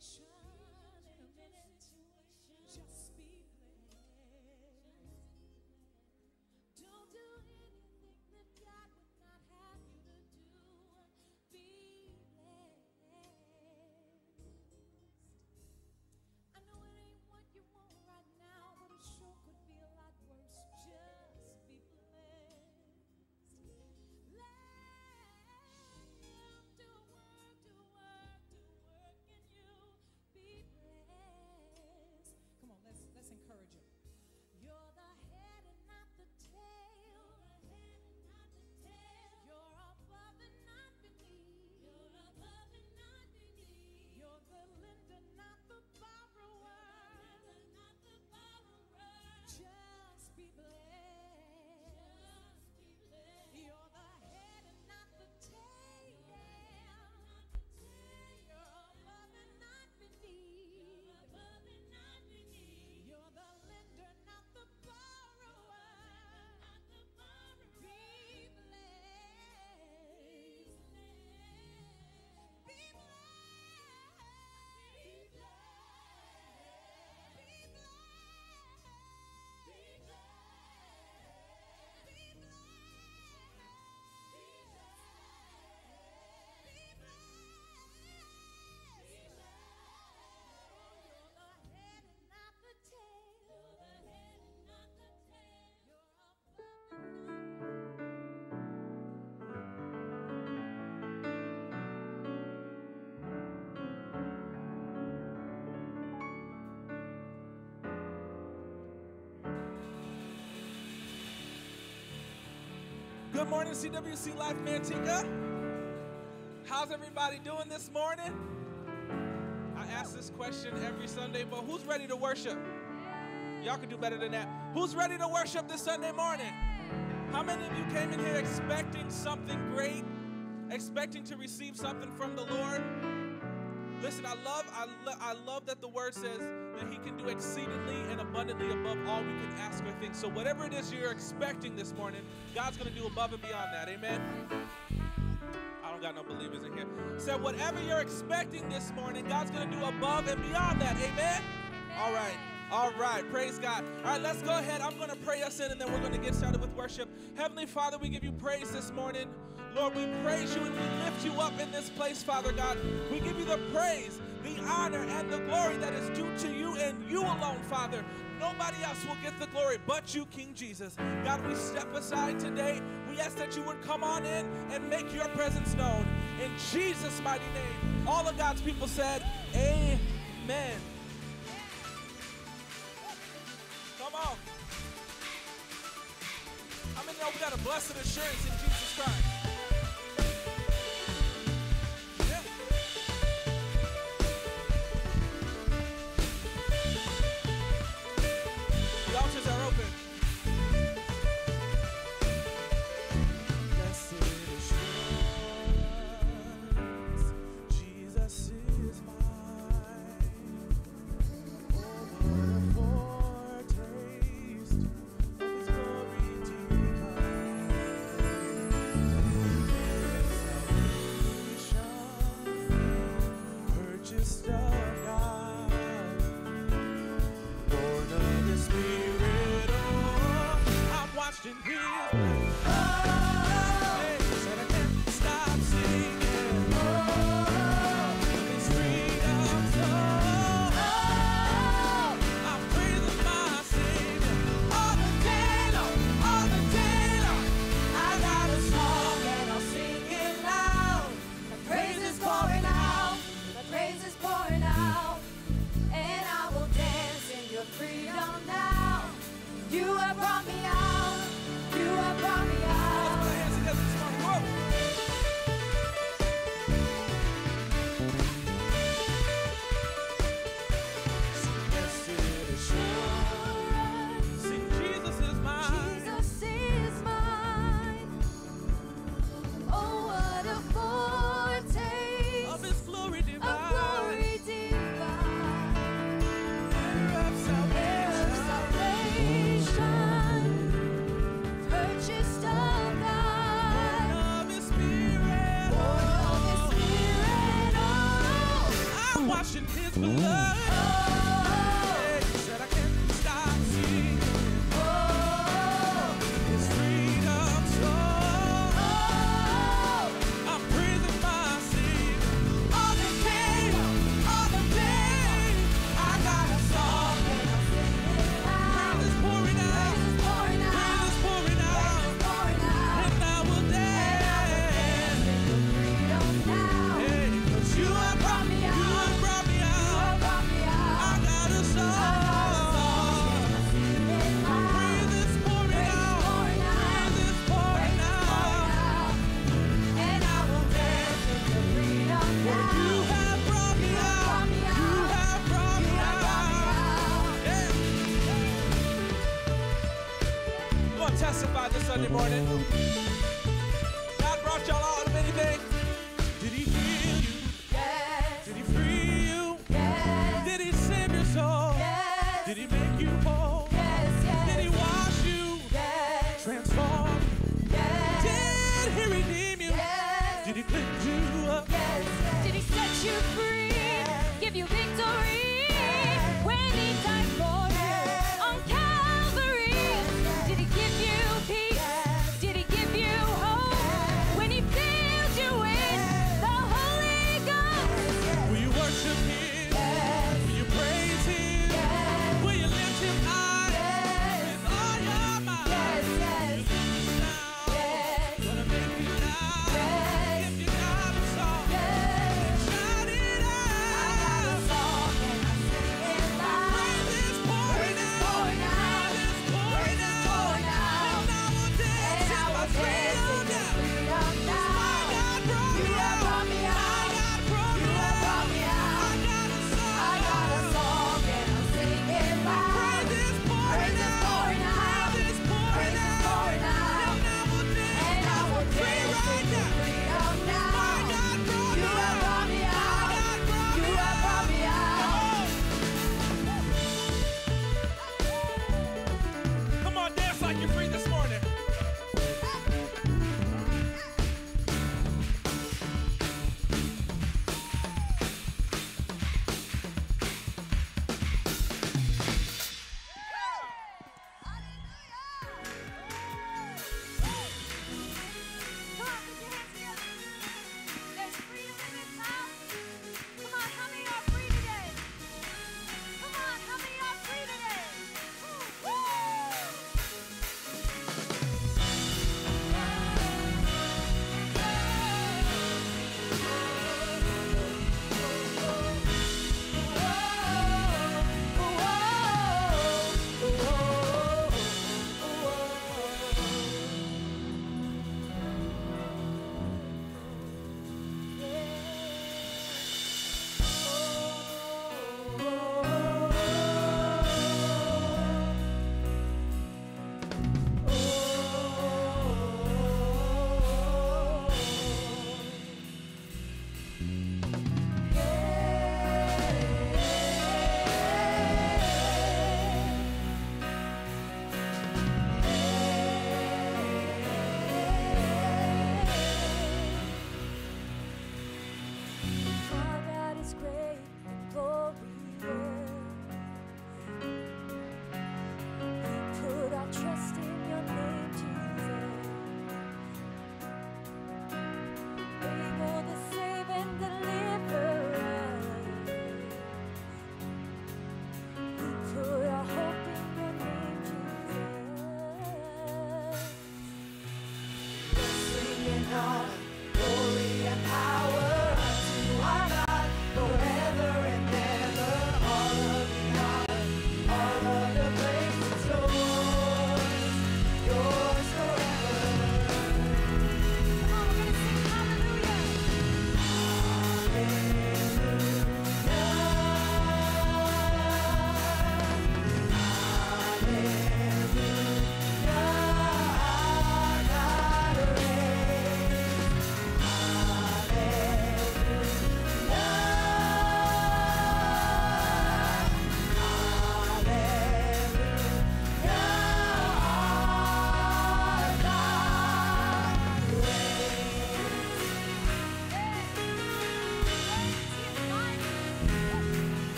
show. Good morning, CWC Life Manteca. How's everybody doing this morning? I ask this question every Sunday, but who's ready to worship? Y'all can do better than that. Who's ready to worship this Sunday morning? How many of you came in here expecting something great, expecting to receive something from the Lord? Listen, I love, I, lo- I love that the word says that He can do exceedingly and abundantly above all we can ask or think. So whatever it is you're expecting this morning, God's gonna do above and beyond that. Amen. I don't got no believers in here. Said whatever you're expecting this morning, God's gonna do above and beyond that. Amen. All right. All right, praise God. All right, let's go ahead. I'm going to pray us in and then we're going to get started with worship. Heavenly Father, we give you praise this morning. Lord, we praise you and we lift you up in this place, Father God. We give you the praise, the honor, and the glory that is due to you and you alone, Father. Nobody else will get the glory but you, King Jesus. God, we step aside today. We ask that you would come on in and make your presence known. In Jesus' mighty name. All of God's people said, Amen. Come on. How many know we got a blessed assurance in Jesus Christ?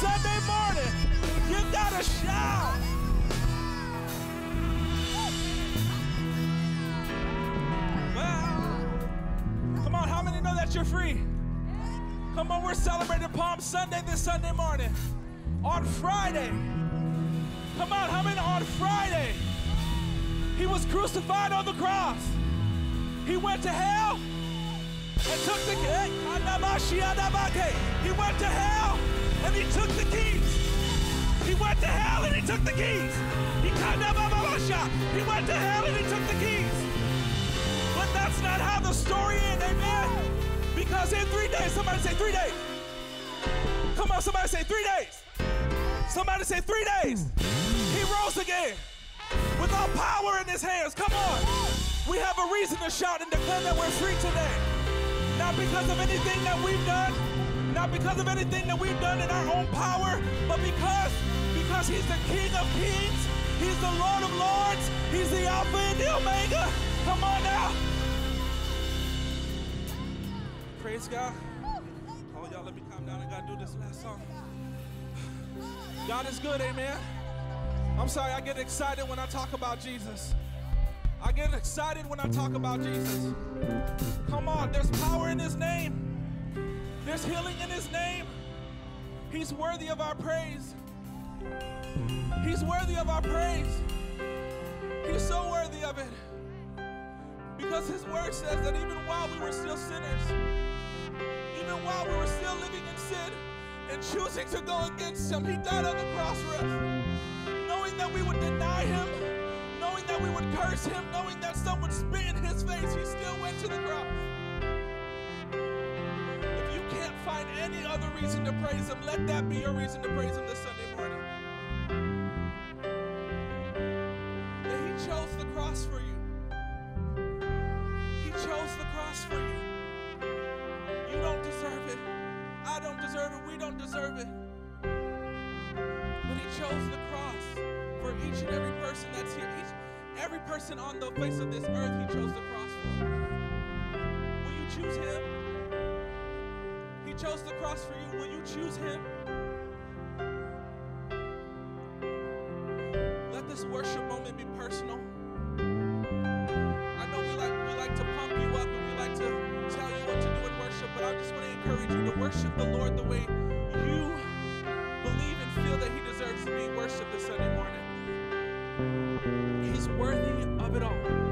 Sunday morning, you got to shout. Well, come on, how many know that you're free? Come on, we're celebrating Palm Sunday this Sunday morning. On Friday, Come on, how many on Friday? He was crucified on the cross. He went to hell and took the He went to hell and he took the keys. He went to hell and he took the keys. He He went to hell and he took the keys. But that's not how the story ends, amen? Because in three days, somebody say three days. Come on, somebody say three days. Somebody say three days. He rose again with all power in his hands. Come on. We have a reason to shout and declare that we're free today. Not because of anything that we've done, not because of anything that we've done in our own power, but because because he's the King of Kings, he's the Lord of Lords, he's the Alpha and the Omega. Come on now. Praise God. Oh, y'all, let me calm down. I gotta do this last song. God is good, amen. I'm sorry, I get excited when I talk about Jesus. I get excited when I talk about Jesus. Come on, there's power in his name. There's healing in his name. He's worthy of our praise. He's worthy of our praise. He's so worthy of it. Because his word says that even while we were still sinners, even while we were still living in sin and choosing to go against him, he died on the cross for us. Knowing that we would deny him, knowing that we would curse him, knowing that some would spit in his face, he still went to the cross. Find any other reason to praise him, let that be your reason to praise him this Sunday morning. That he chose the cross for you. He chose the cross for you. You don't deserve it. I don't deserve it. We don't deserve it. But he chose the cross for each and every person that's here. Each, every person on the face of this earth, he chose the cross for. Will you choose him? Chose the cross for you. Will you choose him? Let this worship moment be personal. I know we like we like to pump you up and we like to tell you what to do in worship, but I just want to encourage you to worship the Lord the way you believe and feel that He deserves to be worshiped this Sunday morning. He's worthy of it all.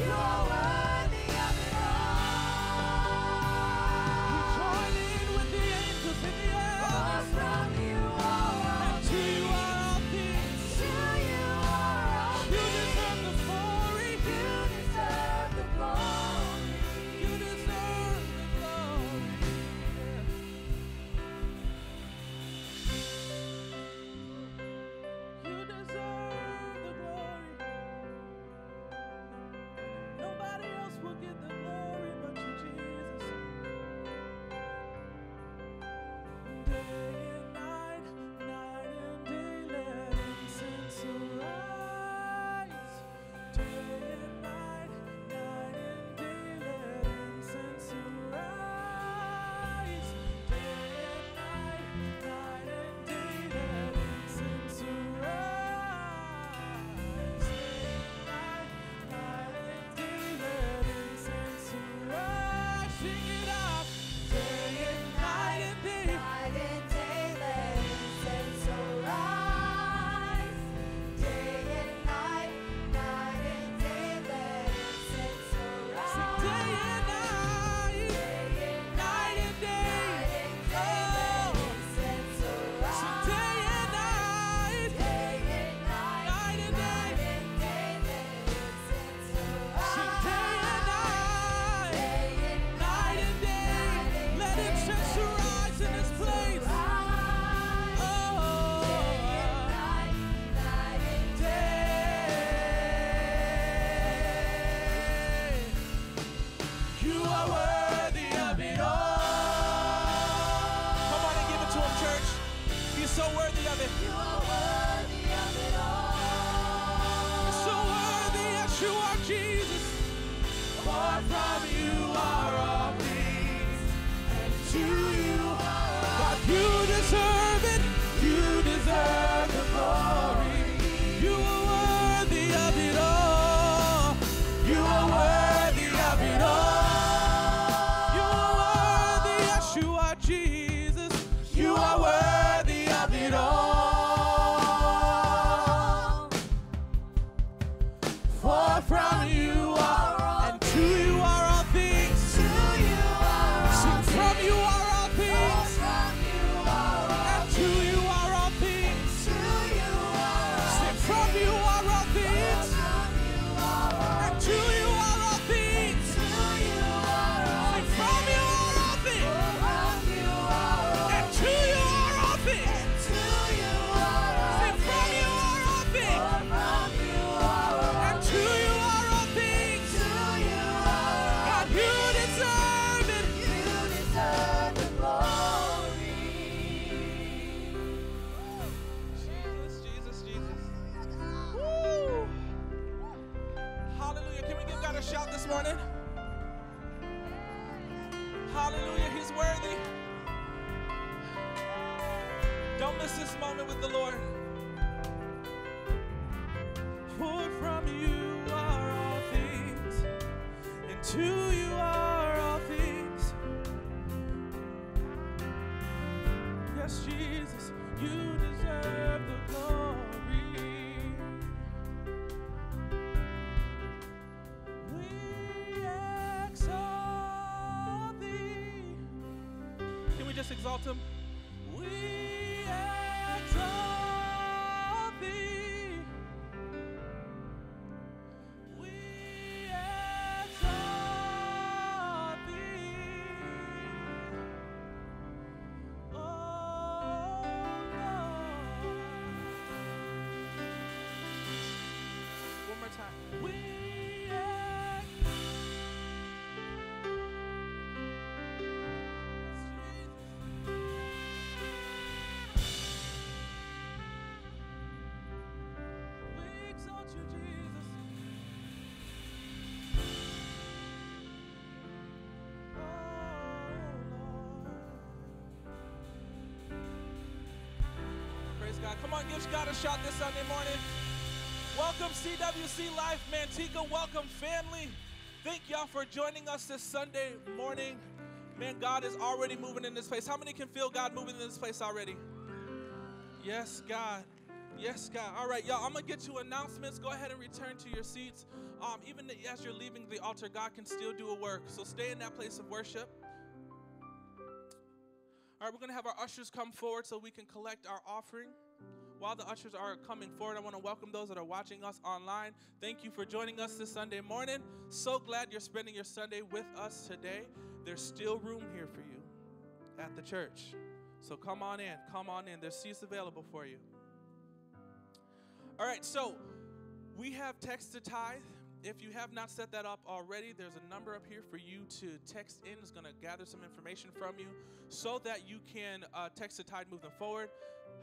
No! Moment with the Lord. God. Come on, give God a shout this Sunday morning. Welcome, CWC Life Manteca. Welcome, family. Thank y'all for joining us this Sunday morning. Man, God is already moving in this place. How many can feel God moving in this place already? Yes, God. Yes, God. All right, y'all. I'm gonna get you announcements. Go ahead and return to your seats. Um, even as you're leaving the altar, God can still do a work. So stay in that place of worship. All right, we're gonna have our ushers come forward so we can collect our offering. While the ushers are coming forward, I want to welcome those that are watching us online. Thank you for joining us this Sunday morning. So glad you're spending your Sunday with us today. There's still room here for you at the church. So come on in. Come on in. There's seats available for you. All right, so we have text to tithe. If you have not set that up already, there's a number up here for you to text in. It's going to gather some information from you so that you can uh, text to tithe moving forward.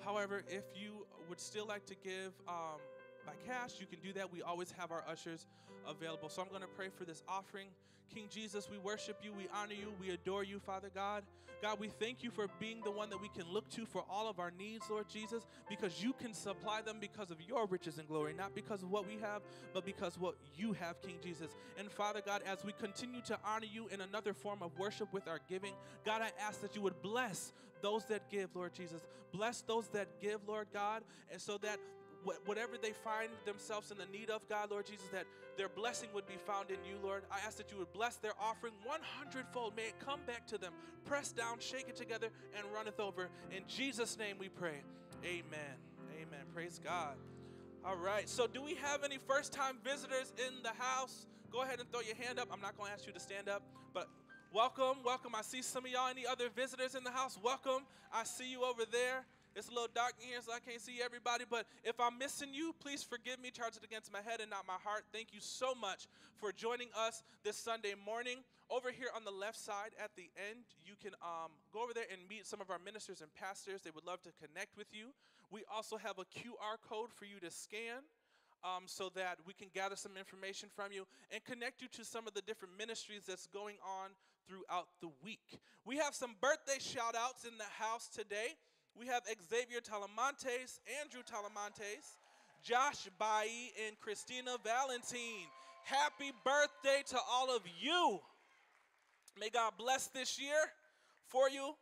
However, if you would still like to give um, by cash, you can do that. We always have our ushers available. So I'm going to pray for this offering. King Jesus, we worship you, we honor you, we adore you, Father God. God, we thank you for being the one that we can look to for all of our needs, Lord Jesus, because you can supply them because of your riches and glory, not because of what we have, but because what you have, King Jesus. And Father God, as we continue to honor you in another form of worship with our giving, God, I ask that you would bless those that give, Lord Jesus. Bless those that give, Lord God, and so that whatever they find themselves in the need of, God, Lord Jesus, that their blessing would be found in you, Lord. I ask that you would bless their offering 100 fold. May it come back to them, press down, shake it together, and runneth over. In Jesus' name we pray. Amen. Amen. Praise God. All right. So, do we have any first time visitors in the house? Go ahead and throw your hand up. I'm not going to ask you to stand up, but welcome. Welcome. I see some of y'all. Any other visitors in the house? Welcome. I see you over there. It's a little dark in here, so I can't see everybody. But if I'm missing you, please forgive me. Charge it against my head and not my heart. Thank you so much for joining us this Sunday morning. Over here on the left side at the end, you can um, go over there and meet some of our ministers and pastors. They would love to connect with you. We also have a QR code for you to scan. Um, so that we can gather some information from you and connect you to some of the different ministries that's going on throughout the week. We have some birthday shout outs in the house today. We have Xavier Talamantes, Andrew Talamantes, Josh Bailly, and Christina Valentine. Happy birthday to all of you. May God bless this year for you.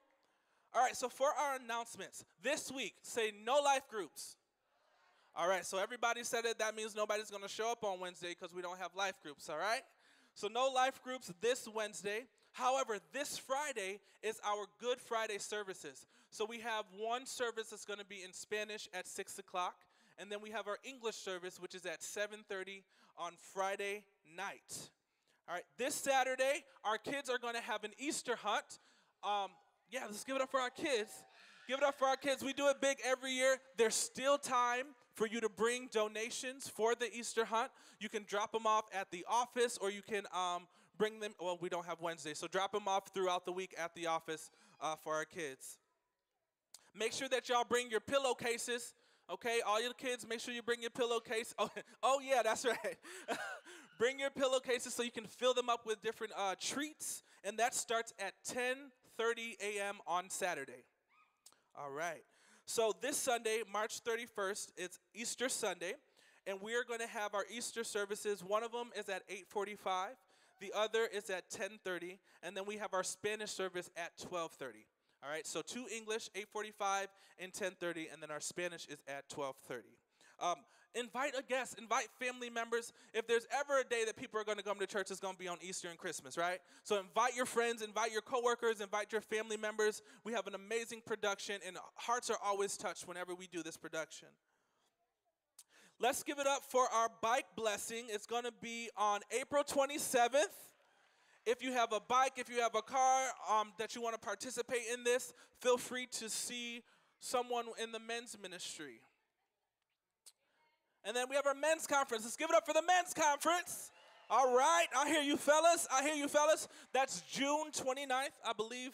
All right, so for our announcements, this week, say no life groups. All right, so everybody said it. That means nobody's going to show up on Wednesday because we don't have life groups, all right? So no life groups this Wednesday. However, this Friday is our Good Friday services. So we have one service that's going to be in Spanish at 6 o'clock, and then we have our English service, which is at 7.30 on Friday night. All right, this Saturday, our kids are going to have an Easter hunt. Um, yeah, let's give it up for our kids. Give it up for our kids. We do it big every year. There's still time for you to bring donations for the Easter hunt. You can drop them off at the office or you can um, bring them. Well, we don't have Wednesday, so drop them off throughout the week at the office uh, for our kids. Make sure that y'all bring your pillowcases. Okay, all your kids, make sure you bring your pillowcase. Oh, oh yeah, that's right. bring your pillowcases so you can fill them up with different uh, treats, and that starts at 10:30 a.m. on Saturday. All right. So this Sunday, March 31st, it's Easter Sunday, and we are going to have our Easter services. One of them is at 8:45, the other is at 10:30, and then we have our Spanish service at 12:30. All right, so two English, 8:45 and 10:30, and then our Spanish is at 12:30. Um, invite a guest, invite family members. If there's ever a day that people are going to come to church, it's going to be on Easter and Christmas, right? So invite your friends, invite your coworkers, invite your family members. We have an amazing production, and hearts are always touched whenever we do this production. Let's give it up for our bike blessing. It's going to be on April 27th. If you have a bike, if you have a car um, that you want to participate in this, feel free to see someone in the men's ministry. And then we have our men's conference. Let's give it up for the men's conference. All right, I hear you fellas. I hear you fellas. That's June 29th, I believe.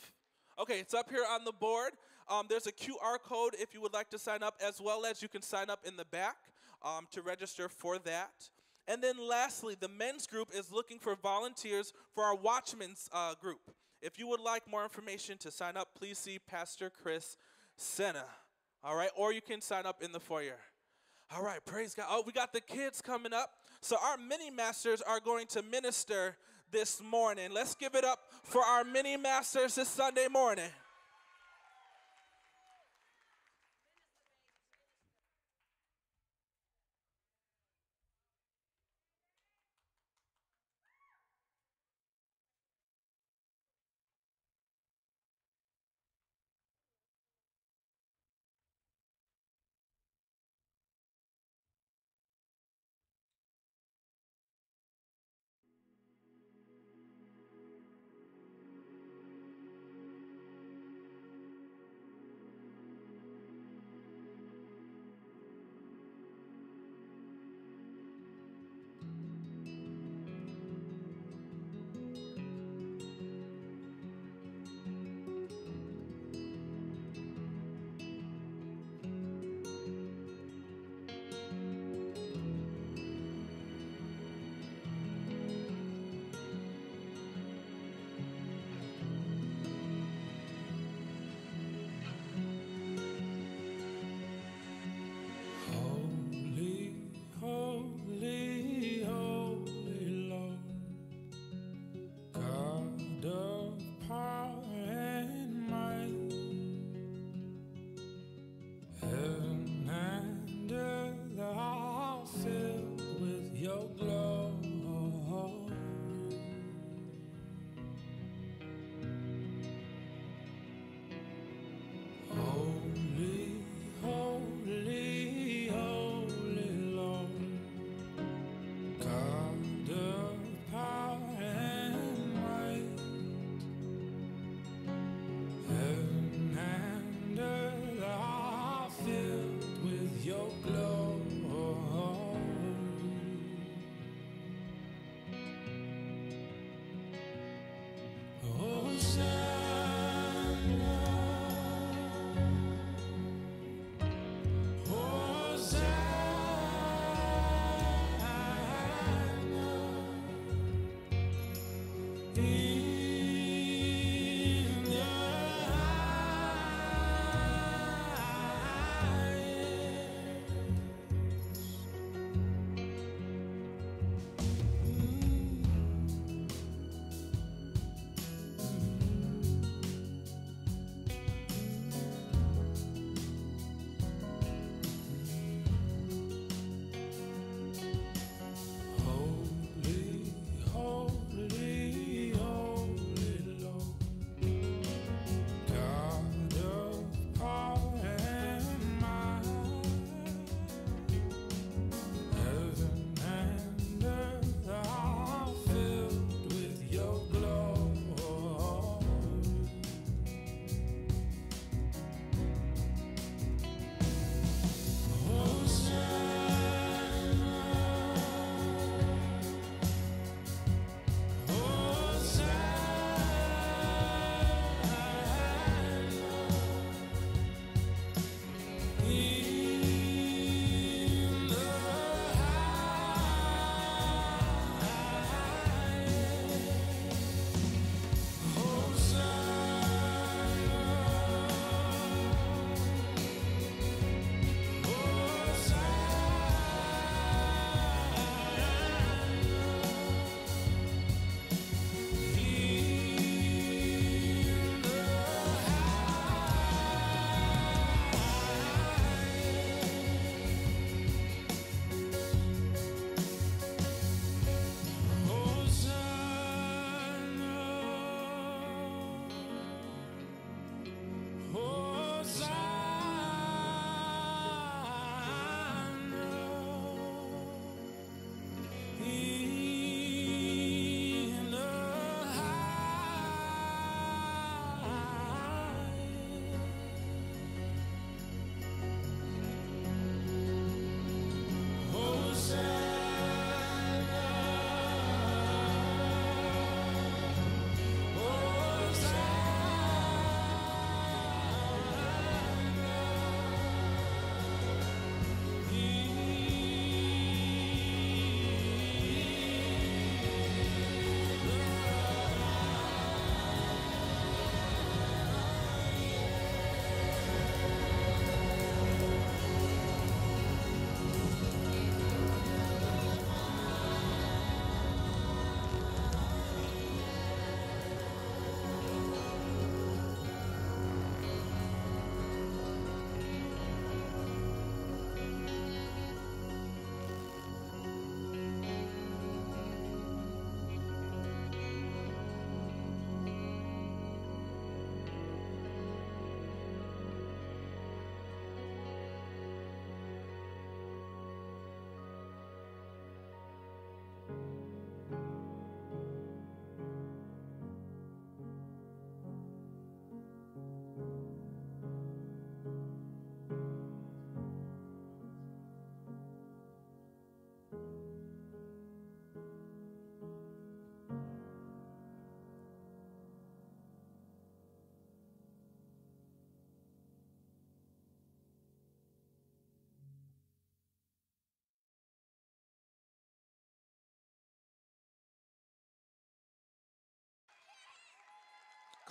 Okay, it's up here on the board. Um, there's a QR code if you would like to sign up, as well as you can sign up in the back um, to register for that. And then lastly, the men's group is looking for volunteers for our Watchmen's uh, group. If you would like more information to sign up, please see Pastor Chris Senna. All right, or you can sign up in the foyer. All right, praise God. Oh, we got the kids coming up. So our mini masters are going to minister this morning. Let's give it up for our mini masters this Sunday morning.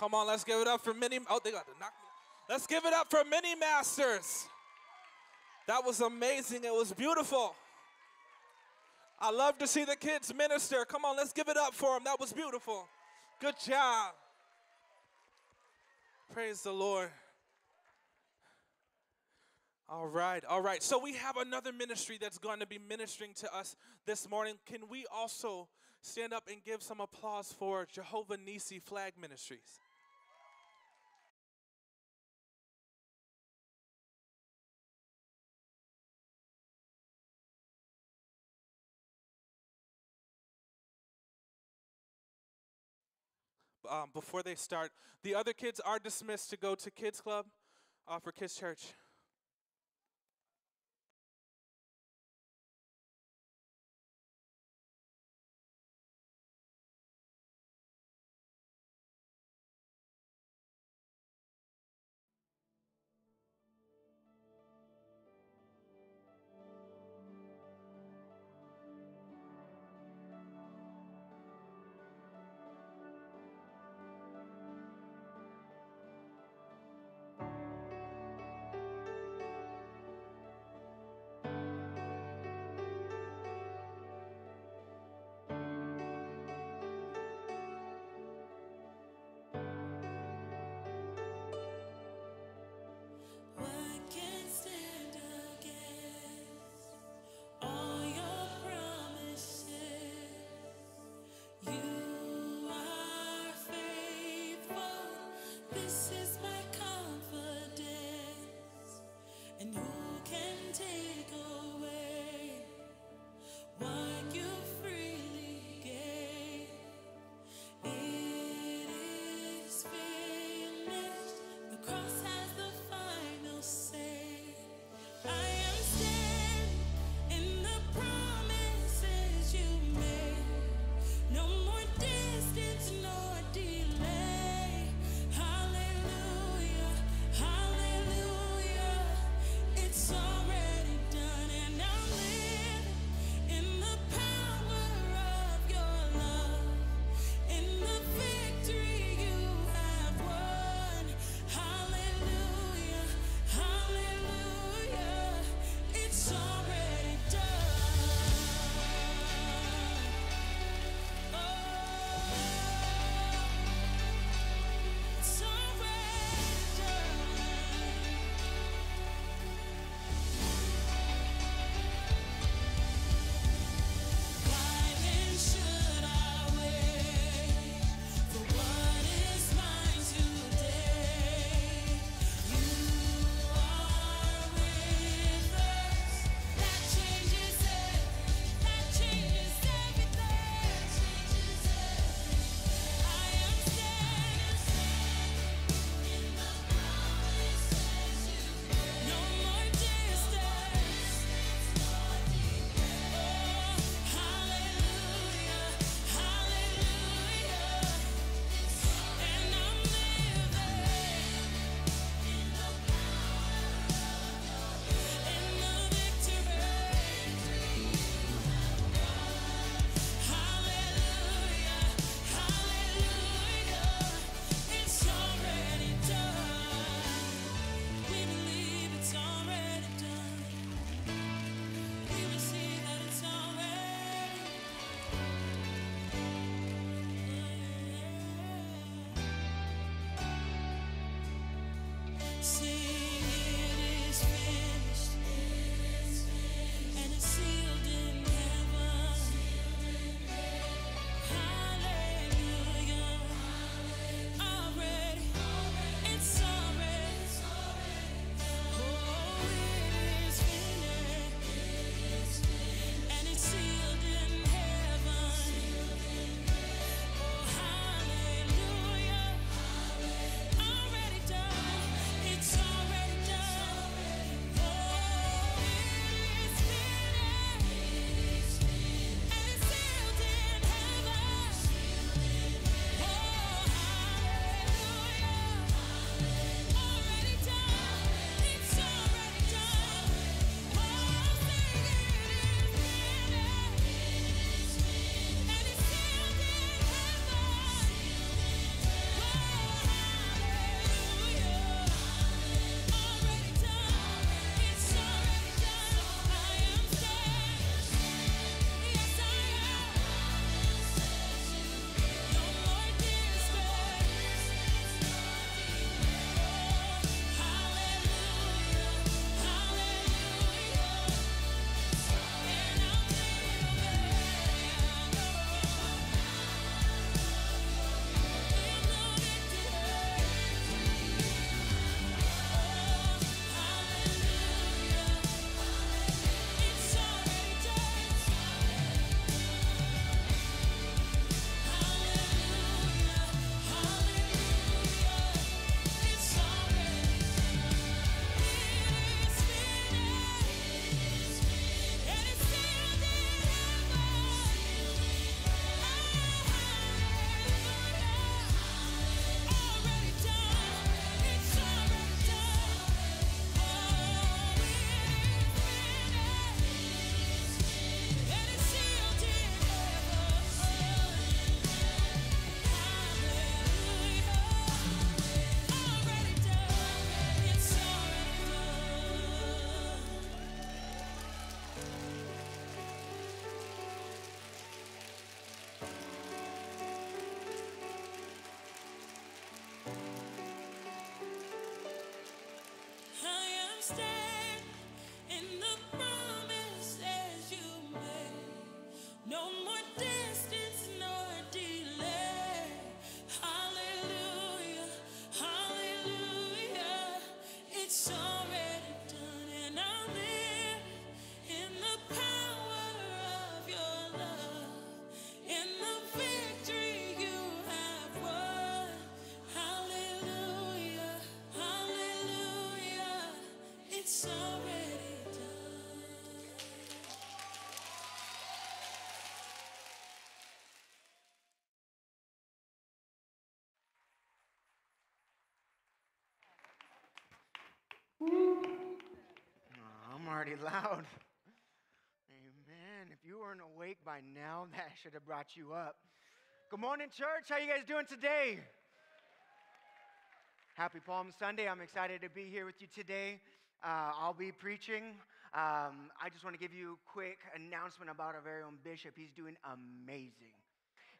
Come on, let's give it up for many. Oh, they got to knock me. Let's give it up for many masters. That was amazing. It was beautiful. I love to see the kids minister. Come on, let's give it up for them. That was beautiful. Good job. Praise the Lord. All right, all right. So we have another ministry that's going to be ministering to us this morning. Can we also stand up and give some applause for Jehovah Nisi Flag Ministries? Um, before they start, the other kids are dismissed to go to Kids Club uh, for Kids Church. Already loud. Amen. If you weren't awake by now, that should have brought you up. Good morning, church. How you guys doing today? Happy Palm Sunday. I'm excited to be here with you today. Uh, I'll be preaching. Um, I just want to give you a quick announcement about our very own bishop. He's doing amazing.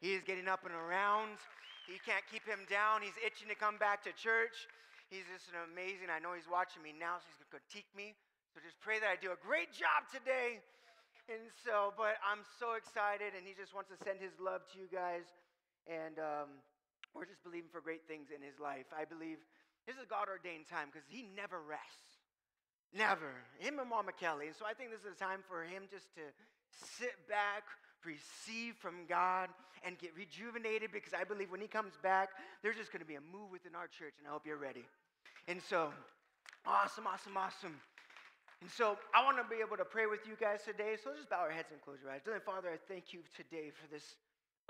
He is getting up and around. He can't keep him down. He's itching to come back to church. He's just an amazing. I know he's watching me now, so he's going to critique me. So just pray that I do a great job today. And so, but I'm so excited, and he just wants to send his love to you guys. And um, we're just believing for great things in his life. I believe this is God ordained time because he never rests. Never. Him and Mama Kelly. And so I think this is a time for him just to sit back, receive from God, and get rejuvenated because I believe when he comes back, there's just going to be a move within our church, and I hope you're ready. And so, awesome, awesome, awesome. And so I want to be able to pray with you guys today. So just bow our heads and close your eyes. Dear Father, I thank you today for this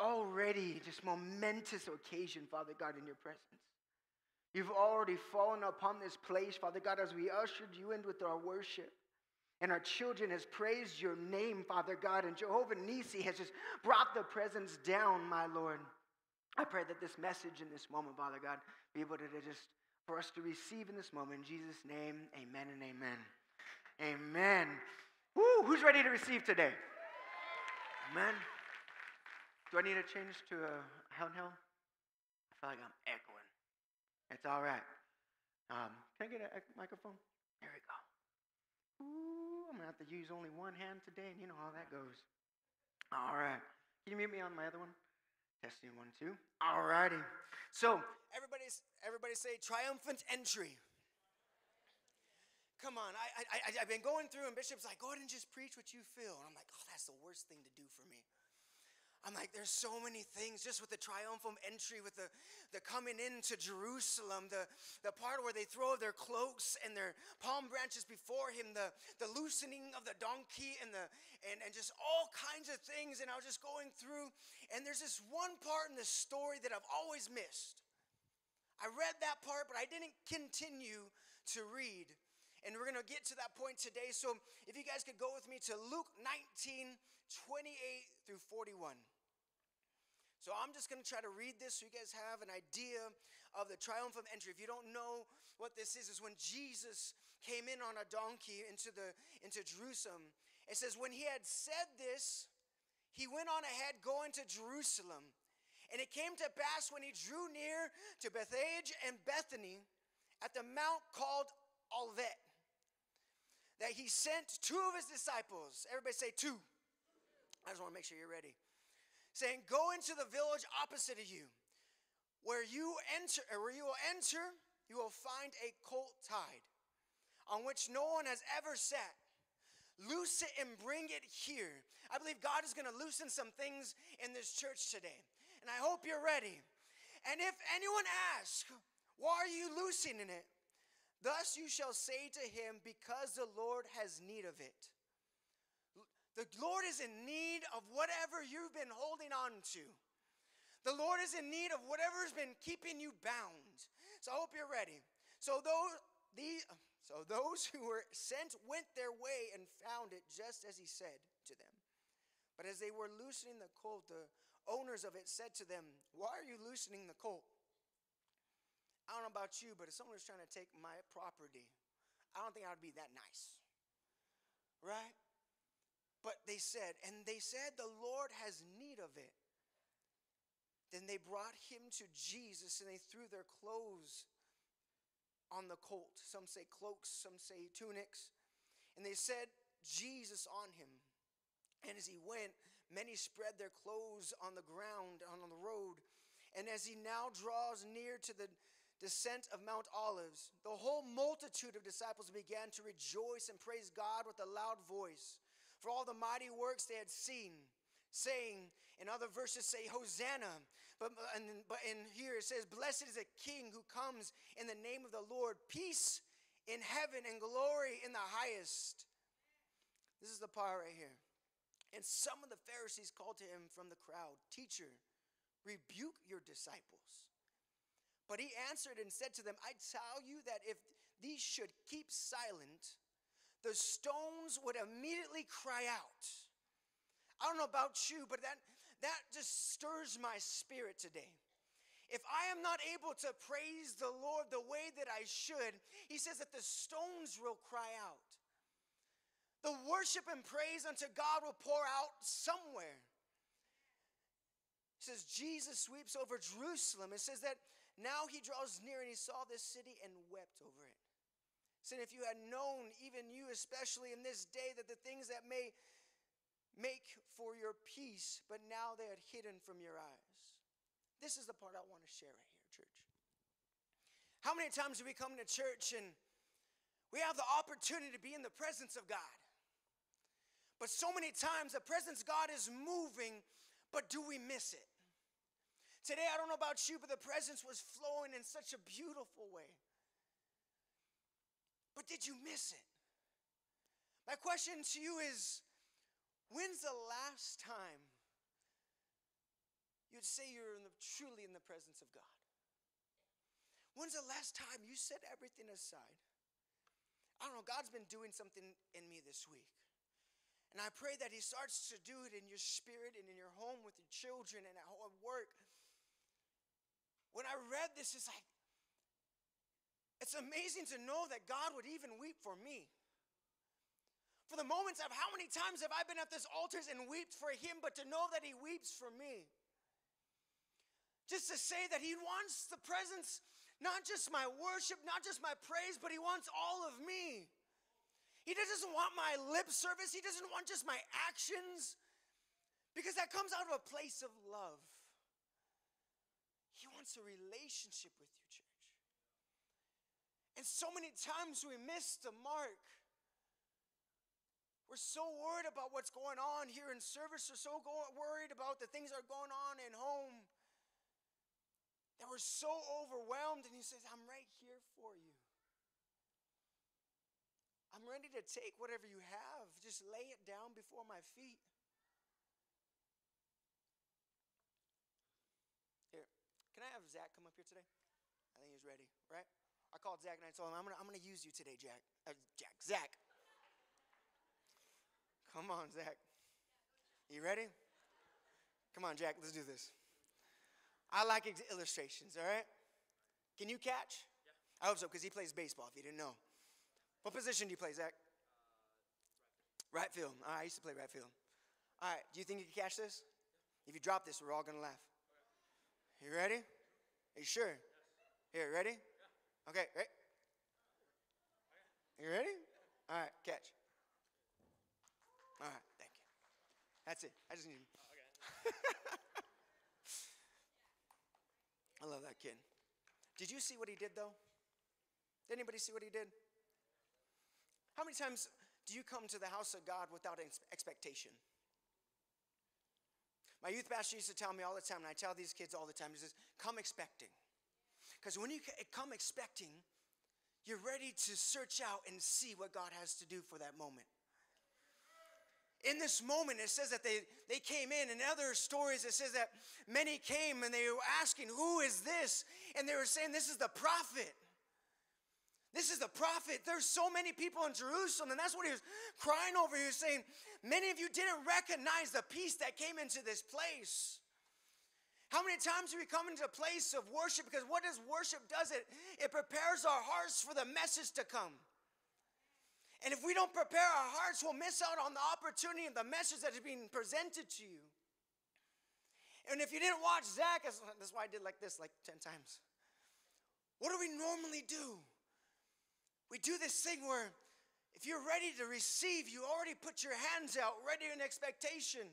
already just momentous occasion, Father God, in your presence. You've already fallen upon this place, Father God, as we ushered you in with our worship. And our children has praised your name, Father God, and Jehovah Nisi has just brought the presence down, my Lord. I pray that this message in this moment, Father God, be able to just for us to receive in this moment. In Jesus' name, amen and amen. Amen. Woo, who's ready to receive today? Amen. Do I need to change to a handheld? I feel like I'm echoing. It's all right. Um, can I get a microphone? There we go. Ooh, I'm gonna have to use only one hand today, and you know how that goes. All right. Can you mute me on my other one? Testing one, two. All righty. So everybody's everybody say triumphant entry. Come on, I, I, I, I've been going through, and Bishop's like, go ahead and just preach what you feel. And I'm like, oh, that's the worst thing to do for me. I'm like, there's so many things just with the triumphal entry, with the, the coming into Jerusalem, the, the part where they throw their cloaks and their palm branches before him, the, the loosening of the donkey and the and, and just all kinds of things. And I was just going through, and there's this one part in the story that I've always missed. I read that part, but I didn't continue to read. And we're gonna get to that point today. So if you guys could go with me to Luke 19, 28 through 41. So I'm just going to try to read this so you guys have an idea of the triumphal entry. If you don't know what this is, is when Jesus came in on a donkey into the into Jerusalem. It says when he had said this, he went on ahead going to Jerusalem. And it came to pass when he drew near to Bethphage and Bethany at the mount called Olivet that he sent two of his disciples. Everybody say two. I just want to make sure you're ready saying, Go into the village opposite of you. Where you enter, where you will enter, you will find a colt tied, on which no one has ever sat. Loose it and bring it here. I believe God is going to loosen some things in this church today. And I hope you're ready. And if anyone asks, Why are you loosening it? Thus you shall say to him, Because the Lord has need of it. The Lord is in need of whatever you've been holding on to. The Lord is in need of whatever's been keeping you bound. So I hope you're ready. So those the so those who were sent went their way and found it just as he said to them. But as they were loosening the colt, the owners of it said to them, "Why are you loosening the colt?" I don't know about you, but if someone was trying to take my property, I don't think I would be that nice. Right? But they said, and they said, the Lord has need of it. Then they brought him to Jesus and they threw their clothes on the colt. Some say cloaks, some say tunics. And they said, Jesus on him. And as he went, many spread their clothes on the ground, on the road. And as he now draws near to the descent of Mount Olives, the whole multitude of disciples began to rejoice and praise God with a loud voice for all the mighty works they had seen, saying, in other verses say, Hosanna. But, and, but in here it says, Blessed is a king who comes in the name of the Lord, peace in heaven and glory in the highest. This is the part right here. And some of the Pharisees called to him from the crowd, Teacher, rebuke your disciples. But he answered and said to them, I tell you that if these should keep silent, the stones would immediately cry out. I don't know about you, but that, that just stirs my spirit today. If I am not able to praise the Lord the way that I should, he says that the stones will cry out. The worship and praise unto God will pour out somewhere. It says Jesus sweeps over Jerusalem. It says that now he draws near and he saw this city and wept over it. Said, if you had known, even you especially in this day, that the things that may make for your peace, but now they are hidden from your eyes. This is the part I want to share right here, church. How many times do we come to church and we have the opportunity to be in the presence of God? But so many times the presence of God is moving, but do we miss it? Today, I don't know about you, but the presence was flowing in such a beautiful way. But did you miss it? My question to you is when's the last time you'd say you're in the, truly in the presence of God? When's the last time you set everything aside? I don't know, God's been doing something in me this week. And I pray that He starts to do it in your spirit and in your home with your children and at work. When I read this, it's like, it's amazing to know that God would even weep for me. For the moments of how many times have I been at this altars and wept for him, but to know that he weeps for me. Just to say that he wants the presence, not just my worship, not just my praise, but he wants all of me. He doesn't want my lip service, he doesn't want just my actions, because that comes out of a place of love. Wants a relationship with you, church. And so many times we miss the mark. We're so worried about what's going on here in service. We're so go- worried about the things that are going on in home that we're so overwhelmed. And He says, I'm right here for you. I'm ready to take whatever you have, just lay it down before my feet. Can I have Zach come up here today? I think he's ready, right? I called Zach and I told him, I'm gonna, I'm gonna use you today, Jack. Uh, Jack, Zach. Come on, Zach. You ready? Come on, Jack, let's do this. I like ex- illustrations, all right? Can you catch? Yeah. I hope so, because he plays baseball, if you didn't know. What position do you play, Zach? Uh, right field. All right, I used to play right field. All right, do you think you can catch this? If you drop this, we're all gonna laugh. You ready? Are you sure? Here, ready? Okay, right? You ready? All right, catch. All right, thank you. That's it. I just need. I love that kid. Did you see what he did though? Did anybody see what he did? How many times do you come to the house of God without expectation? My youth pastor used to tell me all the time, and I tell these kids all the time, he says, come expecting. Because when you eh, come expecting, you're ready to search out and see what God has to do for that moment. In this moment, it says that they, they came in. In other stories, it says that many came and they were asking, Who is this? And they were saying, This is the prophet. This is the prophet. There's so many people in Jerusalem, and that's what he was crying over. He was saying, Many of you didn't recognize the peace that came into this place. How many times do we come into a place of worship? Because what does worship does it? It prepares our hearts for the message to come. And if we don't prepare our hearts, we'll miss out on the opportunity of the message that is being presented to you. And if you didn't watch Zach, that's why I did like this like 10 times. What do we normally do? We do this thing where if you're ready to receive, you already put your hands out, ready in expectation.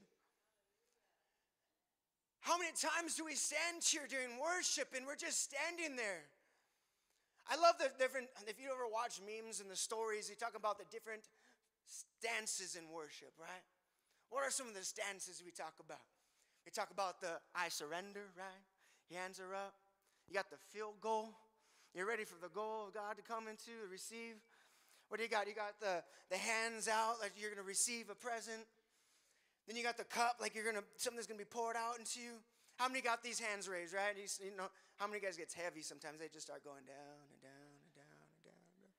How many times do we stand here during worship and we're just standing there? I love the different, if you ever watch memes and the stories, you talk about the different stances in worship, right? What are some of the stances we talk about? We talk about the I surrender, right? Your hands are up. You got the field goal. You're ready for the goal of God to come into, to receive. What do you got? You got the, the hands out like you're going to receive a present. Then you got the cup like you're going to, something's going to be poured out into you. How many got these hands raised, right? You, you know, how many guys gets heavy sometimes? They just start going down and down and down and down. And down.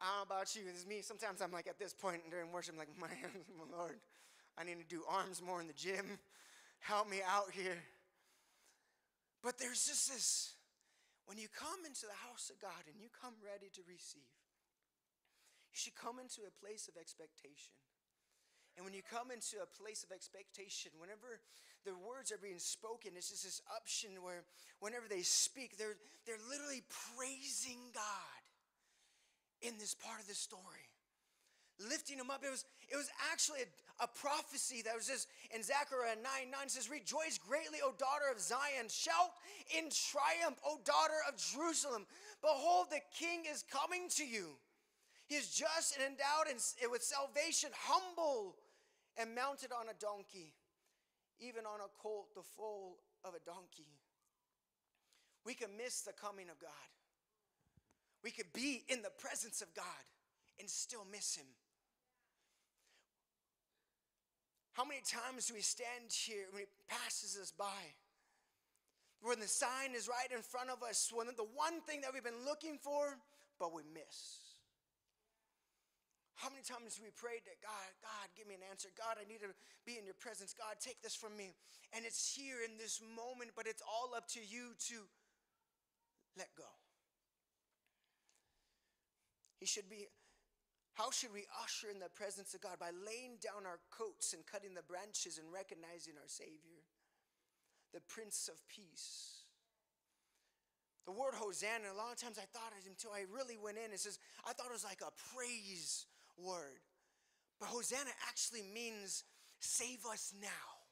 I don't know about you. It's me. Sometimes I'm like at this point during worship, I'm like, my, my Lord, I need to do arms more in the gym. Help me out here. But there's just this when you come into the house of God and you come ready to receive, you should come into a place of expectation. And when you come into a place of expectation, whenever the words are being spoken, it's just this option where whenever they speak, they're, they're literally praising God in this part of the story lifting him up. It was, it was actually a, a, prophecy that was just in Zechariah 9 9 says, Rejoice greatly, O daughter of Zion. Shout in triumph, O daughter of Jerusalem. Behold, the king is coming to you. He is just and endowed in, with salvation, humble and mounted on a donkey, even on a colt, the foal of a donkey. We can miss the coming of God. We could be in the presence of God and still miss him. How many times do we stand here when it passes us by? When the sign is right in front of us, when the one thing that we've been looking for, but we miss. How many times do we prayed that God, God, give me an answer. God, I need to be in your presence. God, take this from me. And it's here in this moment, but it's all up to you to let go. He should be how should we usher in the presence of God? By laying down our coats and cutting the branches and recognizing our Savior, the Prince of Peace. The word Hosanna, a lot of times I thought it until I really went in. It says, I thought it was like a praise word. But Hosanna actually means save us now.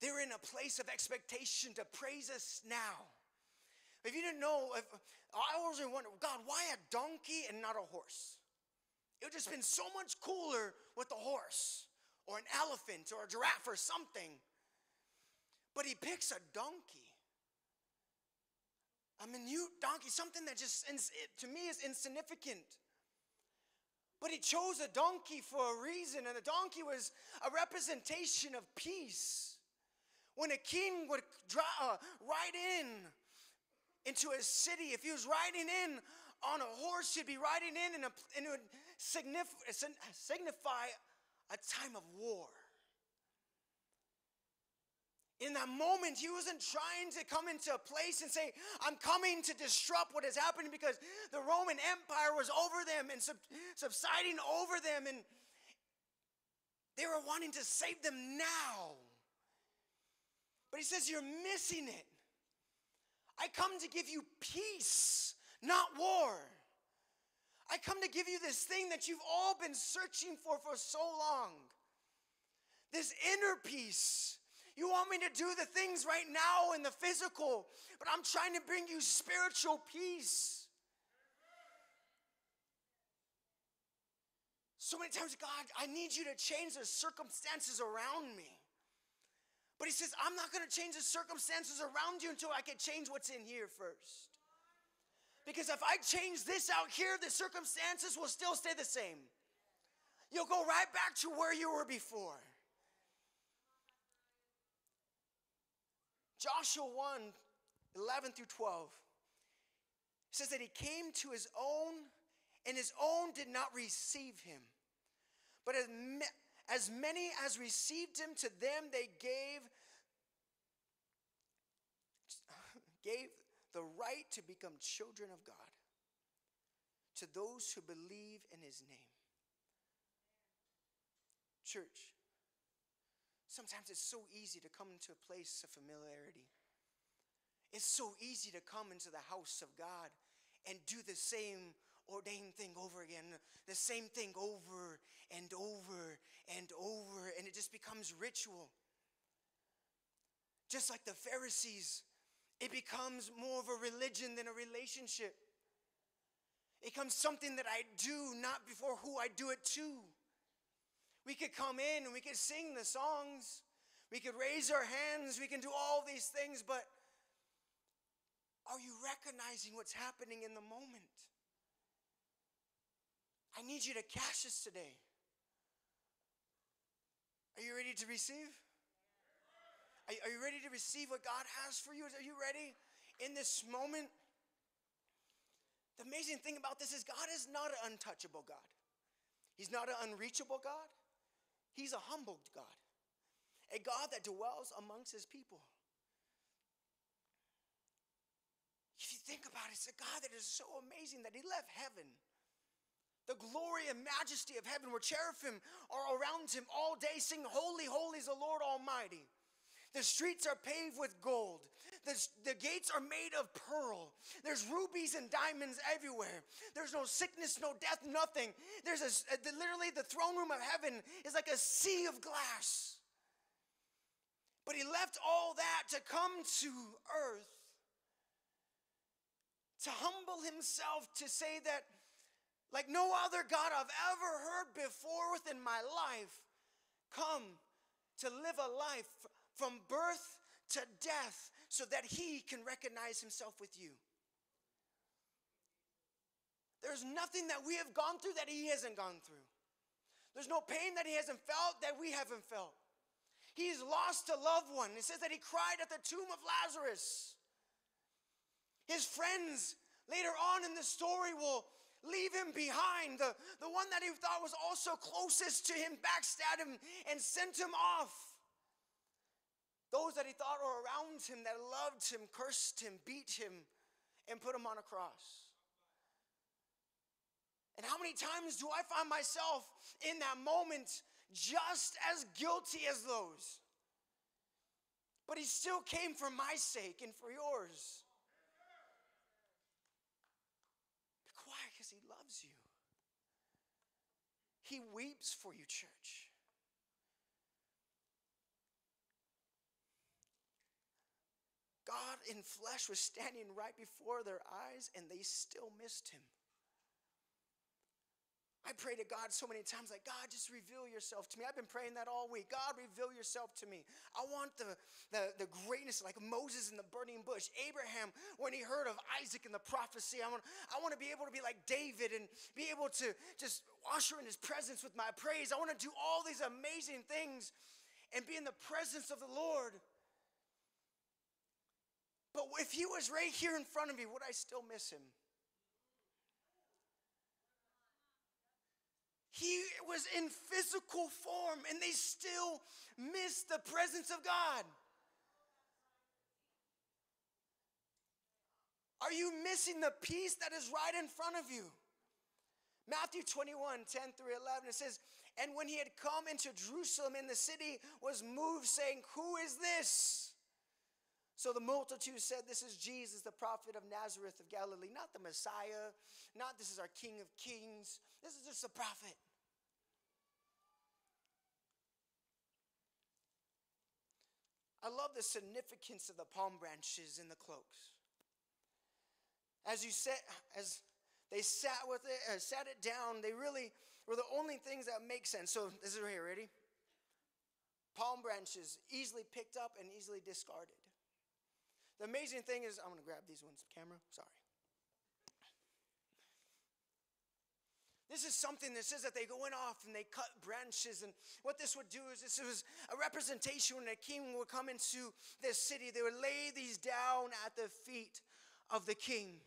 They're in a place of expectation to praise us now. If you didn't know, if, I always wonder, God, why a donkey and not a horse? It would just been so much cooler with a horse or an elephant or a giraffe or something. But he picks a donkey. Mean, you donkey, something that just to me is insignificant. But he chose a donkey for a reason, and the donkey was a representation of peace. When a king would uh, ride in into a city, if he was riding in on a horse, he'd be riding in and, it would signify, a time of war. In that moment, he wasn't trying to come into a place and say, I'm coming to disrupt what is happening because the Roman Empire was over them and sub- subsiding over them, and they were wanting to save them now. But he says, You're missing it. I come to give you peace, not war. I come to give you this thing that you've all been searching for for so long this inner peace. You want me to do the things right now in the physical, but I'm trying to bring you spiritual peace. So many times, God, I need you to change the circumstances around me. But he says, I'm not going to change the circumstances around you until I can change what's in here first. Because if I change this out here, the circumstances will still stay the same. You'll go right back to where you were before. Joshua 1 11 through 12 says that he came to his own, and his own did not receive him. But as many as received him, to them they gave, gave the right to become children of God, to those who believe in his name. Church, sometimes it's so easy to come into a place of familiarity. It's so easy to come into the house of God and do the same ordained thing over again, the same thing over and over and over, and it just becomes ritual. Just like the Pharisees, it becomes more of a religion than a relationship. It becomes something that I do, not before who I do it to. We could come in and we could sing the songs, we could raise our hands, we can do all these things, but are you recognizing what's happening in the moment? Need you to cash this today. Are you ready to receive? Are, are you ready to receive what God has for you? Are you ready in this moment? The amazing thing about this is God is not an untouchable God. He's not an unreachable God. He's a humbled God, a God that dwells amongst his people. If you think about it, it's a God that is so amazing that he left heaven. The glory and majesty of heaven, where cherubim are around him all day, singing, Holy, holy is the Lord Almighty. The streets are paved with gold. The, the gates are made of pearl. There's rubies and diamonds everywhere. There's no sickness, no death, nothing. There's a, uh, literally the throne room of heaven is like a sea of glass. But he left all that to come to earth, to humble himself, to say that, like no other God I've ever heard before within my life, come to live a life from birth to death so that he can recognize himself with you. There's nothing that we have gone through that he hasn't gone through. There's no pain that he hasn't felt that we haven't felt. He's lost a loved one. It says that he cried at the tomb of Lazarus. His friends later on in the story will leave him behind. The, the one that he thought was also closest to him backstabbed him and sent him off. Those that he thought were around him, that loved him, cursed him, beat him, and put him on a cross. And how many times do I find myself in that moment just as guilty as those? But he still came for my sake and for yours. Be quiet because he loves you. He weeps for you, church. God in flesh was standing right before their eyes and they still missed him. I pray to God so many times, like, God, just reveal yourself to me. I've been praying that all week. God, reveal yourself to me. I want the, the, the greatness, like Moses in the burning bush, Abraham when he heard of Isaac and the prophecy. I want, I want to be able to be like David and be able to just usher in his presence with my praise. I want to do all these amazing things and be in the presence of the Lord. But if he was right here in front of me, would I still miss him? He was in physical form and they still missed the presence of God. Are you missing the peace that is right in front of you? Matthew 21, 10 through 11, it says, And when he had come into Jerusalem in the city, was moved, saying, Who is this? So the multitude said, This is Jesus, the prophet of Nazareth of Galilee, not the Messiah, not this is our King of Kings. This is just a prophet. I love the significance of the palm branches in the cloaks. As you sat, as they sat with it, uh, sat it down, they really were the only things that make sense. So this is right here, ready? Palm branches easily picked up and easily discarded. The amazing thing is, I'm going to grab these ones, camera, sorry. This is something that says that they went off and they cut branches. And what this would do is this was a representation when a king would come into this city, they would lay these down at the feet of the king.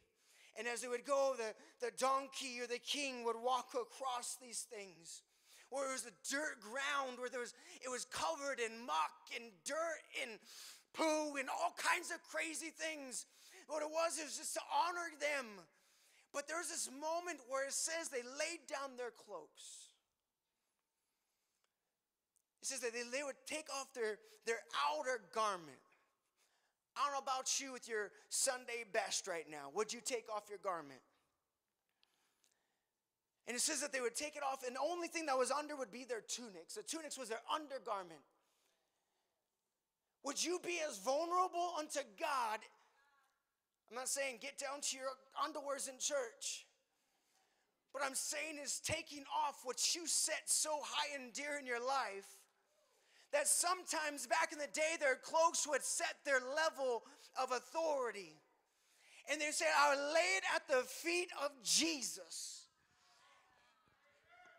And as they would go, the, the donkey or the king would walk across these things. Where it was a dirt ground, where there was it was covered in muck and dirt and poo and all kinds of crazy things. What it was is just to honor them. But there's this moment where it says they laid down their cloaks. It says that they, they would take off their, their outer garment. I don't know about you with your Sunday best right now. Would you take off your garment? And it says that they would take it off, and the only thing that was under would be their tunics. The tunics was their undergarment. Would you be as vulnerable unto God? I'm not saying get down to your underwears in church. But I'm saying is taking off what you set so high and dear in your life that sometimes back in the day their cloaks would set their level of authority. And they said, I lay it at the feet of Jesus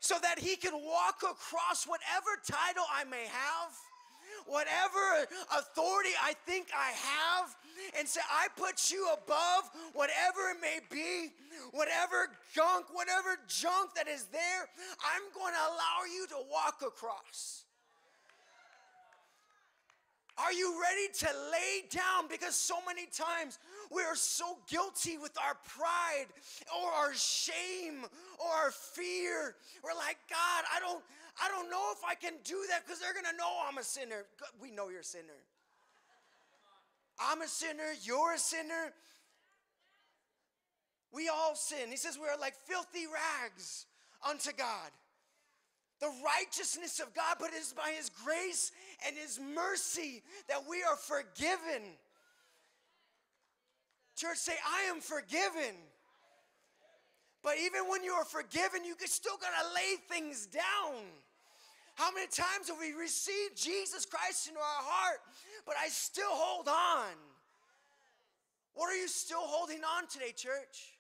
so that he can walk across whatever title I may have, whatever authority I think I have, and say, I put you above whatever it may be, whatever junk, whatever junk that is there, I'm going to allow you to walk across. Are you ready to lay down? Because so many times we are so guilty with our pride or our shame or our fear. We're like, God, I don't, I don't know if I can do that because they're gonna know I'm a sinner. We know you're a sinner. I'm a sinner, you're a sinner. We all sin. He says we are like filthy rags unto God. The righteousness of God, but it is by His grace and His mercy that we are forgiven. Church, say, I am forgiven. But even when you are forgiven, you still gotta lay things down. How many times have we received Jesus Christ into our heart, but I still hold on? What are you still holding on today, church?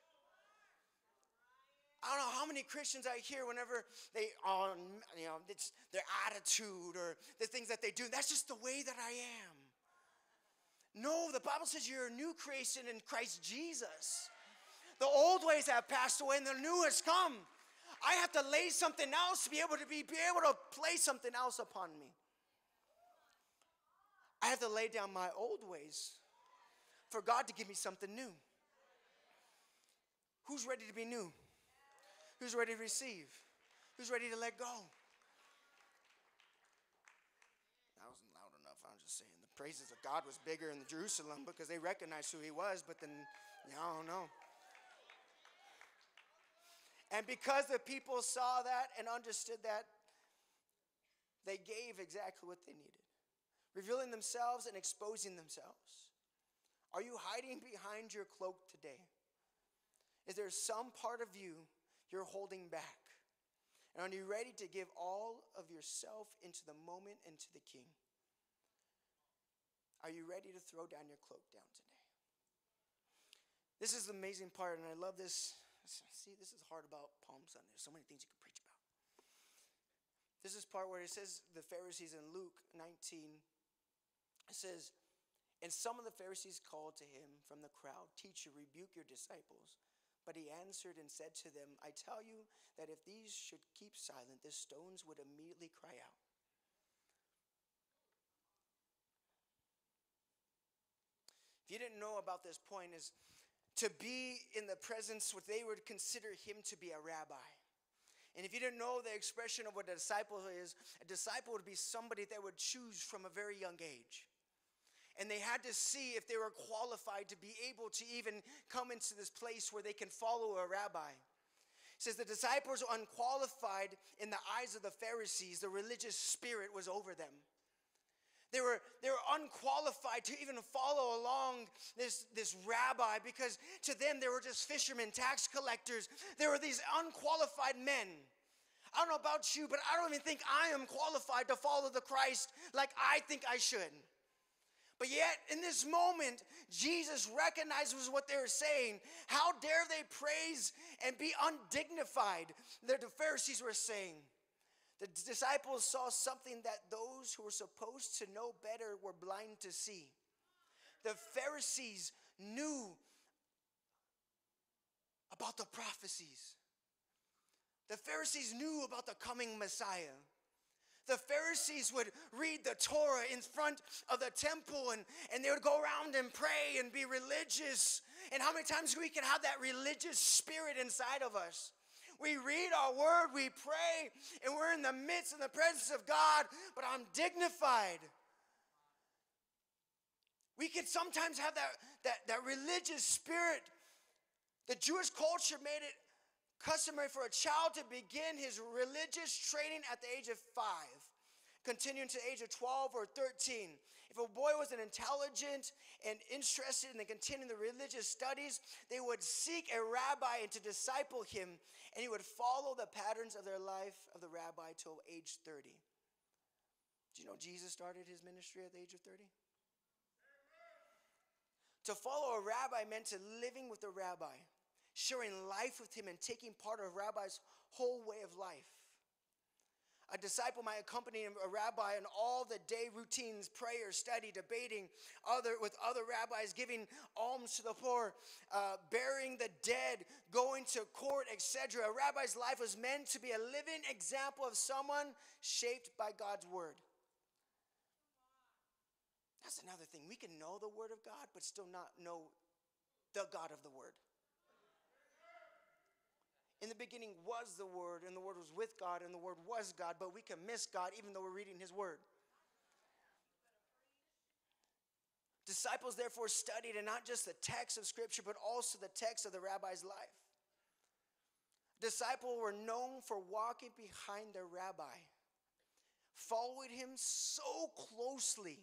I don't know how many Christians I hear whenever they on you know it's their attitude or the things that they do. That's just the way that I am. No, the Bible says you're a new creation in Christ Jesus. The old ways have passed away and the new has come. I have to lay something else to be able to be, be able to place something else upon me. I have to lay down my old ways for God to give me something new. Who's ready to be new? Who's ready to receive? Who's ready to let go? That wasn't loud enough. I'm just saying the praises of God was bigger in Jerusalem because they recognized who he was, but then, you I don't know. And because the people saw that and understood that, they gave exactly what they needed, revealing themselves and exposing themselves. Are you hiding behind your cloak today? Is there some part of you you're holding back? And are you ready to give all of yourself into the moment and to the King? Are you ready to throw down your cloak down today? This is the amazing part, and I love this See, this is hard about Palm Sunday. There's so many things you can preach about. This is part where it says the Pharisees in Luke 19. It says, And some of the Pharisees called to him from the crowd, Teacher, rebuke your disciples. But he answered and said to them, I tell you that if these should keep silent, the stones would immediately cry out. If you didn't know about this point, is to be in the presence what they would consider him to be a rabbi. And if you didn't know the expression of what a disciple is, a disciple would be somebody that would choose from a very young age. And they had to see if they were qualified to be able to even come into this place where they can follow a rabbi. It says the disciples were unqualified in the eyes of the Pharisees, the religious spirit was over them. They were, they were unqualified to even follow along this, this rabbi because to them they were just fishermen, tax collectors. They were these unqualified men. I don't know about you, but I don't even think I am qualified to follow the Christ like I think I should. But yet, in this moment, Jesus recognizes what they were saying. How dare they praise and be undignified? The Pharisees were saying. The disciples saw something that those who were supposed to know better were blind to see. The Pharisees knew about the prophecies. The Pharisees knew about the coming Messiah. The Pharisees would read the Torah in front of the temple and, and they would go around and pray and be religious. And how many times we can have that religious spirit inside of us? We read our word, we pray, and we're in the midst of the presence of God, but I'm dignified. We can sometimes have that, that, that religious spirit. The Jewish culture made it customary for a child to begin his religious training at the age of five, continuing to the age of 12 or 13. If a boy was an intelligent and interested in continuing the religious studies, they would seek a rabbi and to disciple him, and he would follow the patterns of their life of the rabbi till age 30. Do you know Jesus started his ministry at the age of 30? To follow a rabbi meant to living with the rabbi, sharing life with him, and taking part of rabbi's whole way of life. A disciple might accompany a rabbi in all the day routines, prayer, study, debating other, with other rabbis, giving alms to the poor, uh, burying the dead, going to court, etc. A rabbi's life was meant to be a living example of someone shaped by God's word. That's another thing. We can know the word of God, but still not know the God of the word. In the beginning was the Word, and the Word was with God, and the Word was God, but we can miss God even though we're reading His Word. Disciples therefore studied, and not just the text of Scripture, but also the text of the rabbi's life. Disciples were known for walking behind their rabbi, following him so closely.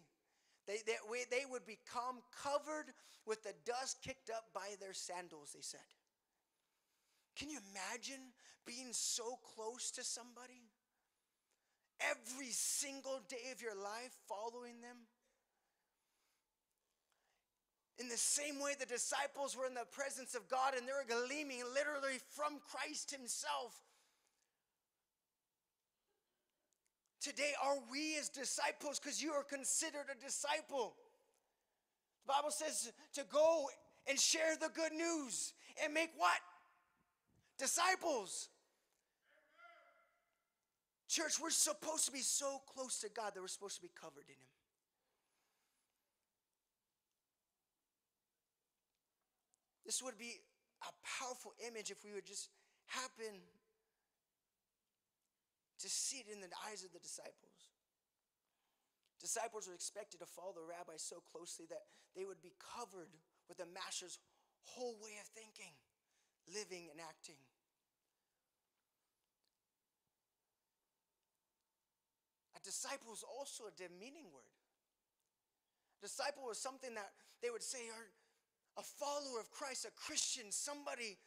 They, they, they would become covered with the dust kicked up by their sandals, they said. Can you imagine being so close to somebody? Every single day of your life following them? In the same way, the disciples were in the presence of God and they were gleaming literally from Christ Himself. Today, are we as disciples, because you are considered a disciple? The Bible says to go and share the good news and make what? Disciples. Church, we're supposed to be so close to God that we're supposed to be covered in Him. This would be a powerful image if we would just happen to see it in the eyes of the disciples. Disciples were expected to follow the rabbi so closely that they would be covered with the master's whole way of thinking living and acting. A disciple is also a demeaning word. Disciple was something that they would say are a follower of Christ, a Christian, somebody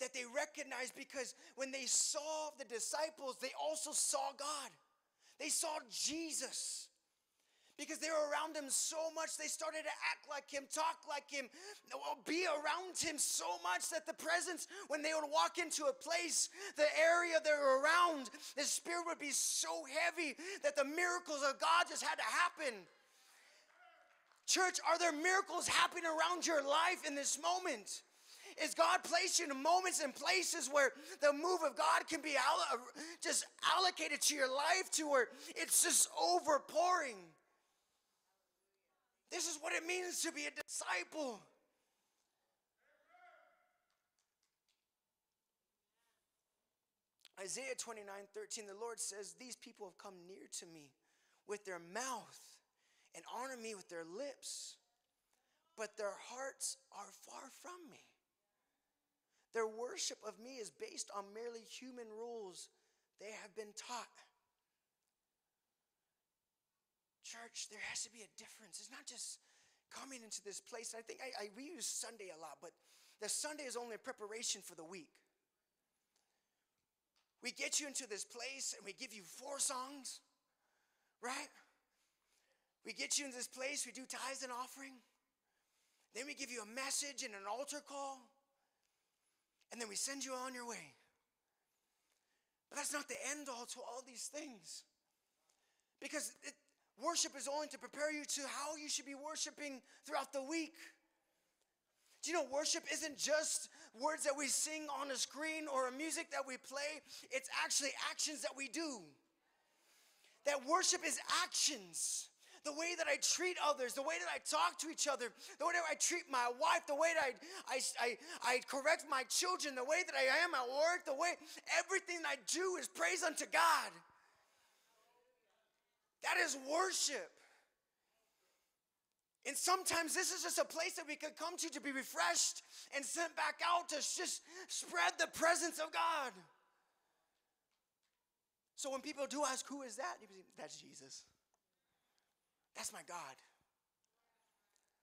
that they recognized because when they saw the disciples, they also saw God. They saw Jesus because they were around him so much they started to act like him talk like him be around him so much that the presence when they would walk into a place the area they were around the spirit would be so heavy that the miracles of god just had to happen church are there miracles happening around your life in this moment is God placing you in moments and places where the move of God can be uh, just allocated to your life to where it's just overpouring. This is what it means to be a disciple. Isaiah 29 13, the Lord says, These people have come near to me with their mouth and honor me with their lips, but their hearts are far from me. Their worship of me is based on merely human rules they have been taught. Church, there has to be a difference. It's not just coming into this place. I think I, I we use Sunday a lot, but the Sunday is only a preparation for the week. We get you into this place and we give you four songs, right? We get you in this place, we do tithes and offering. Then we give you a message and an altar call. And then we send you on your way. But that's not the end all to all these things. Because it, Worship is only to prepare you to how you should be worshiping throughout the week. Do you know worship isn't just words that we sing on a screen or a music that we play? It's actually actions that we do. That worship is actions. The way that I treat others, the way that I talk to each other, the way that I treat my wife, the way that I, I, I, I correct my children, the way that I am at work, the way everything I do is praise unto God. That is worship. And sometimes this is just a place that we could come to to be refreshed and sent back out to just spread the presence of God. So when people do ask, who is that? That's Jesus. That's my God.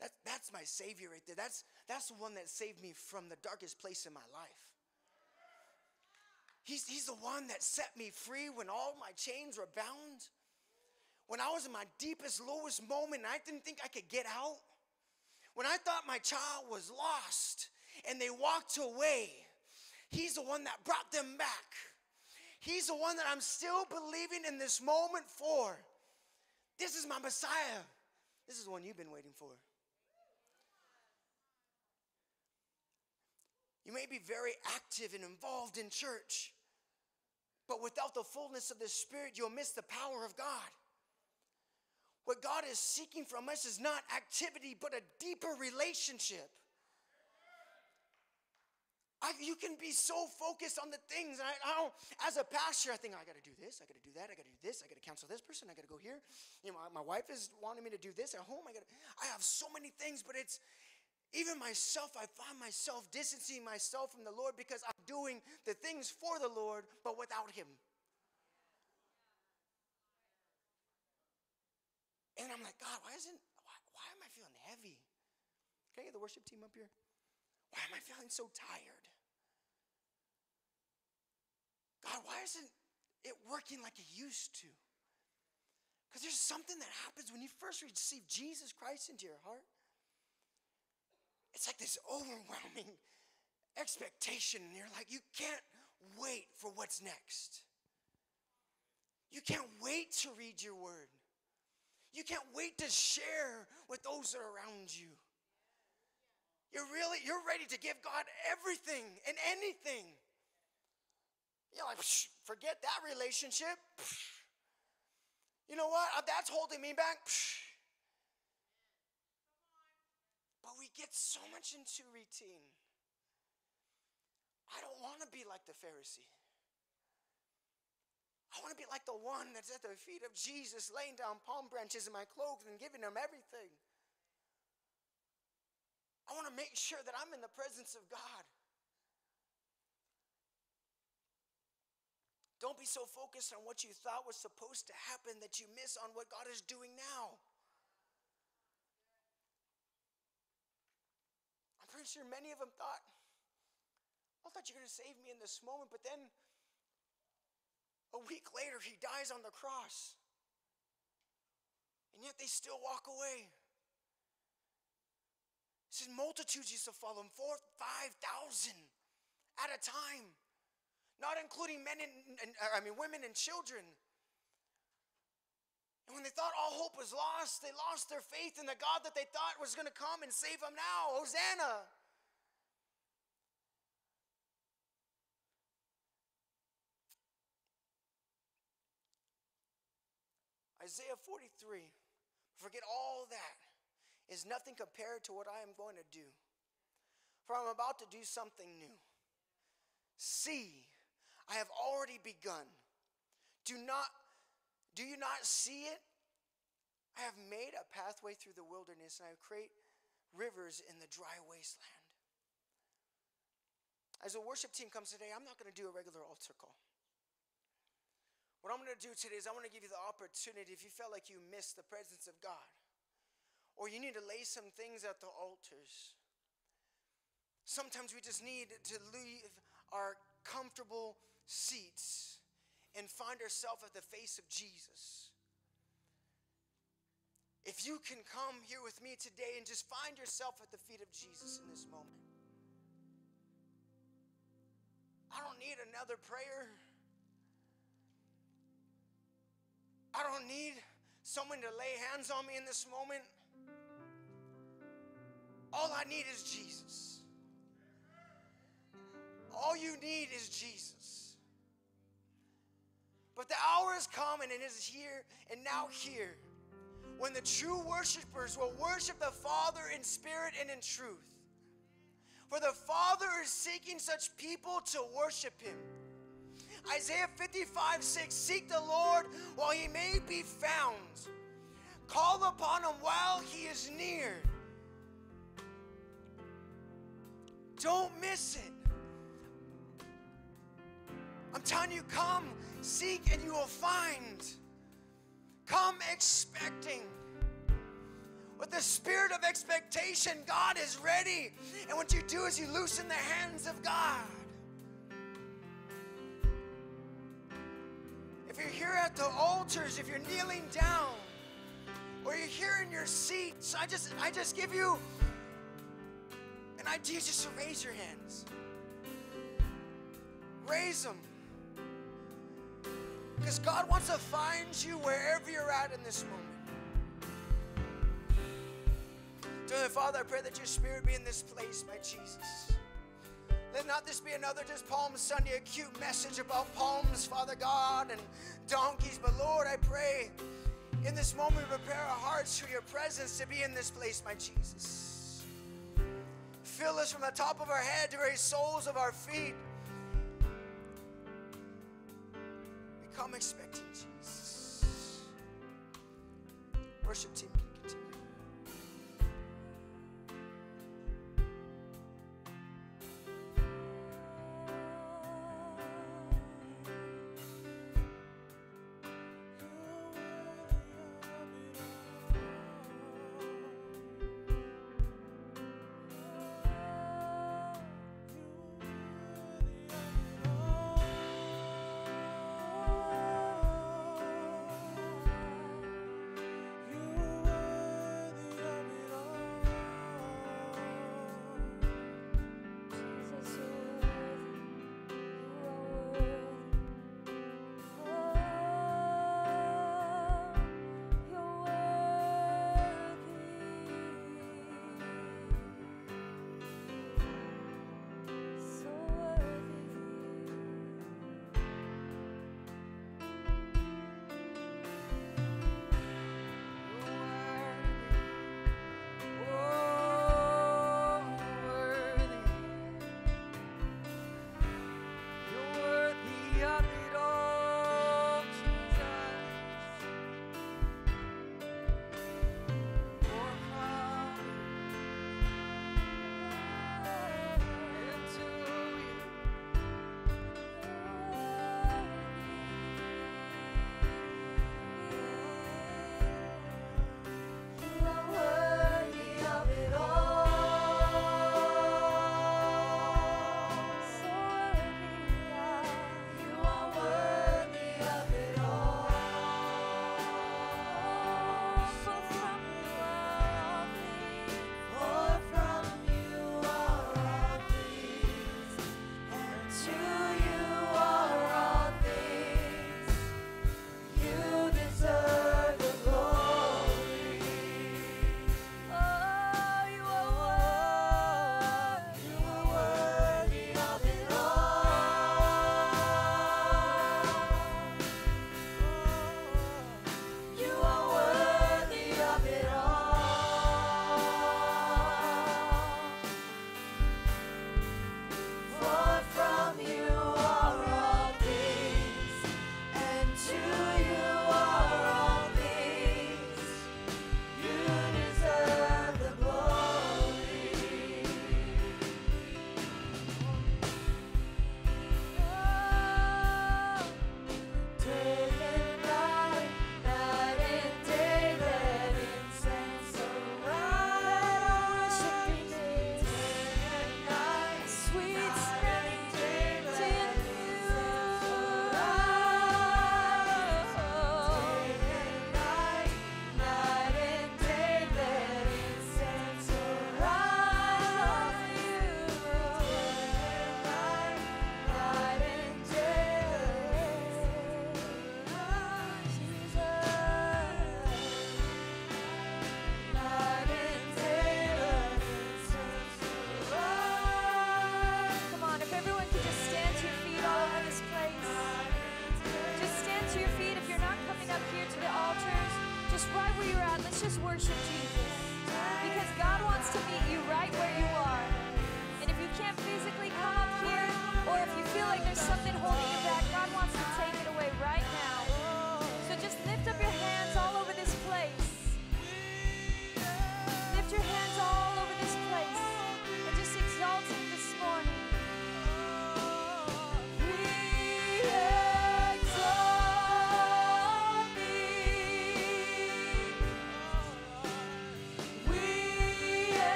That, that's my Savior right there. That's, that's the one that saved me from the darkest place in my life. He's, he's the one that set me free when all my chains were bound. When I was in my deepest, lowest moment and I didn't think I could get out. When I thought my child was lost and they walked away, He's the one that brought them back. He's the one that I'm still believing in this moment for. This is my Messiah. This is the one you've been waiting for. You may be very active and involved in church, but without the fullness of the Spirit, you'll miss the power of God. What God is seeking from us is not activity, but a deeper relationship. I, you can be so focused on the things. I, I don't, as a pastor, I think I got to do this, I got to do that, I got to do this, I got to counsel this person, I got to go here. You know, my, my wife is wanting me to do this at home. I got, I have so many things, but it's even myself, I find myself distancing myself from the Lord because I'm doing the things for the Lord, but without Him. And I'm like, God, why isn't, why, why am I feeling heavy? Can I get the worship team up here? Why am I feeling so tired? God, why isn't it working like it used to? Because there's something that happens when you first receive Jesus Christ into your heart it's like this overwhelming expectation, and you're like, you can't wait for what's next. You can't wait to read your word. You can't wait to share with those that are around you. You're really, you're ready to give God everything and anything. You're like, forget that relationship. You know what? Uh, that's holding me back. But we get so much into routine. I don't want to be like the Pharisee. I want to be like the one that's at the feet of Jesus, laying down palm branches in my clothes and giving him everything. I want to make sure that I'm in the presence of God. Don't be so focused on what you thought was supposed to happen that you miss on what God is doing now. I'm pretty sure many of them thought, I thought you're going to save me in this moment, but then a week later, he dies on the cross. And yet they still walk away. It says multitudes used to follow him, four, five thousand at a time, not including men and I mean women and children. And when they thought all hope was lost, they lost their faith in the God that they thought was going to come and save them now. Hosanna. Isaiah 43. Forget all that is nothing compared to what I am going to do. For I'm about to do something new. See, I have already begun. Do not do you not see it? I have made a pathway through the wilderness and I create rivers in the dry wasteland. As a worship team comes today, I'm not going to do a regular altar call. What I'm going to do today is I want to give you the opportunity if you felt like you missed the presence of God or you need to lay some things at the altars. Sometimes we just need to leave our comfortable seats and find ourselves at the face of Jesus. If you can come here with me today and just find yourself at the feet of Jesus in this moment. I don't need another prayer. I don't need someone to lay hands on me in this moment. All I need is Jesus. All you need is Jesus. But the hour is coming and it is here and now here when the true worshipers will worship the Father in spirit and in truth. For the Father is seeking such people to worship Him. Isaiah 55 6 Seek the Lord while He may be found, Call upon him while he is near. Don't miss it. I'm telling you, come, seek, and you will find. Come expecting. With the spirit of expectation, God is ready. And what you do is you loosen the hands of God. If you're here at the altars, if you're kneeling down, or you're here in your seats, I just I just give you an idea just to raise your hands. Raise them. Because God wants to find you wherever you're at in this moment. Dear Father, I pray that your spirit be in this place, my Jesus. Let not this be another just Palm Sunday, a cute message about palms, Father God, and donkeys. But Lord, I pray in this moment, prepare our hearts for your presence to be in this place, my Jesus. Fill us from the top of our head to the very soles of our feet. We come expecting Jesus. Worship team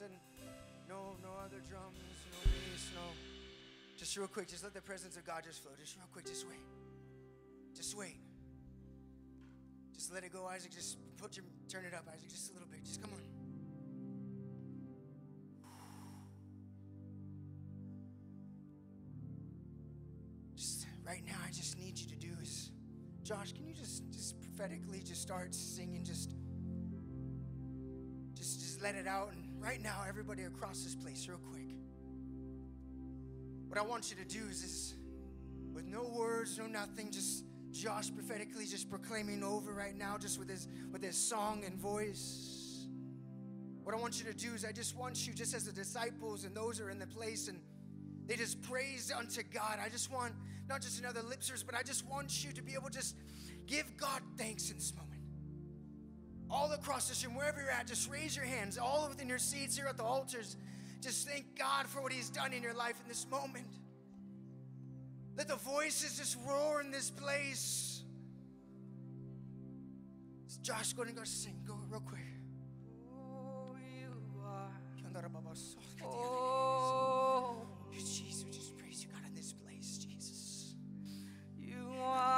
and no, no other drums, no bass, no. Just real quick, just let the presence of God just flow. Just real quick, just wait. Just wait. Just let it go, Isaac. Just put your turn it up, Isaac, just a little bit. Just come on. right now I just need you to do is Josh, can you just just prophetically just start singing just just just let it out and right now, everybody across this place, real quick. What I want you to do is, is with no words, no nothing, just Josh prophetically just proclaiming over right now, just with his with his song and voice. What I want you to do is I just want you, just as the disciples and those are in the place and they just praise unto God. I just want not just another lip service, but I just want you to be able to just give God thanks this moment. All across this room, wherever you're at, just raise your hands. All within your seats here at the altars, just thank God for what He's done in your life in this moment. Let the voices just roar in this place. Josh, go and go sing. Go real quick. Oh, you are. Oh, Jesus, we just praise you, God, in this place, Jesus. you are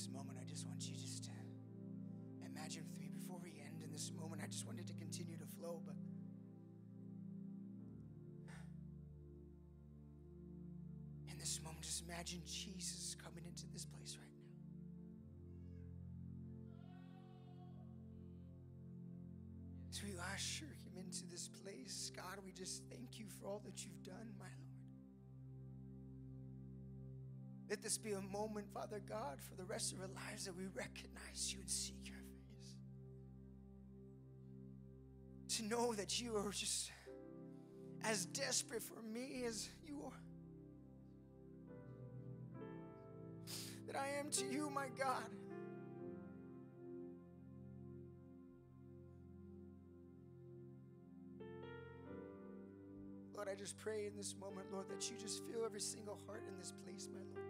this moment, I just want you just to imagine with me before we end in this moment. I just wanted to continue to flow, but in this moment, just imagine Jesus coming into this place right now. As we usher him into this place, God, we just thank you for all that you've done, my Lord. Let this be a moment, Father God, for the rest of our lives that we recognize you and seek your face. To know that you are just as desperate for me as you are. That I am to you, my God. Lord, I just pray in this moment, Lord, that you just fill every single heart in this place, my Lord.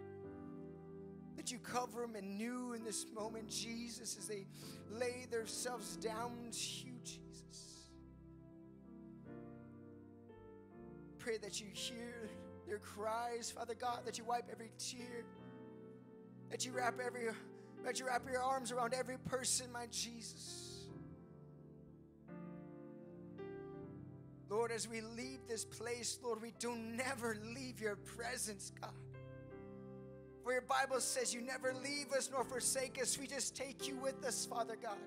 That you cover them anew in this moment, Jesus, as they lay themselves down to you, Jesus. Pray that you hear their cries, Father God, that you wipe every tear, that you wrap every that you wrap your arms around every person, my Jesus. Lord, as we leave this place, Lord, we do never leave your presence, God. For your Bible says you never leave us nor forsake us. We just take you with us, Father God.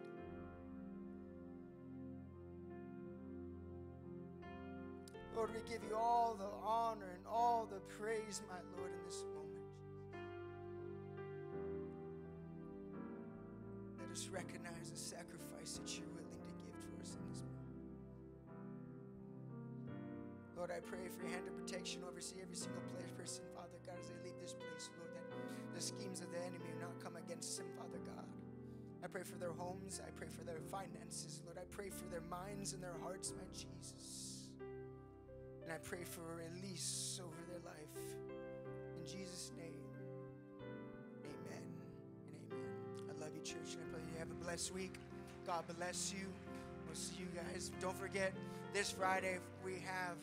Lord, we give you all the honor and all the praise, my Lord, in this moment. Let us recognize the sacrifice that you're willing to give for us in this moment. Lord, I pray for your hand of protection oversee every single person, Father God, as they leave this place, Lord, schemes of the enemy not come against them, Father God. I pray for their homes. I pray for their finances, Lord. I pray for their minds and their hearts, my Jesus. And I pray for a release over their life. In Jesus' name, amen and amen. I love you, church, and I pray you have a blessed week. God bless you. We'll see you guys. Don't forget, this Friday we have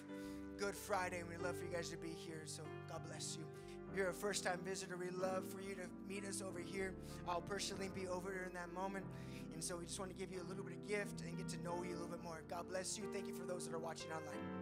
Good Friday, and we'd love for you guys to be here. So God bless you. You're a first time visitor, we'd love for you to meet us over here. I'll personally be over there in that moment. And so we just want to give you a little bit of gift and get to know you a little bit more. God bless you. Thank you for those that are watching online.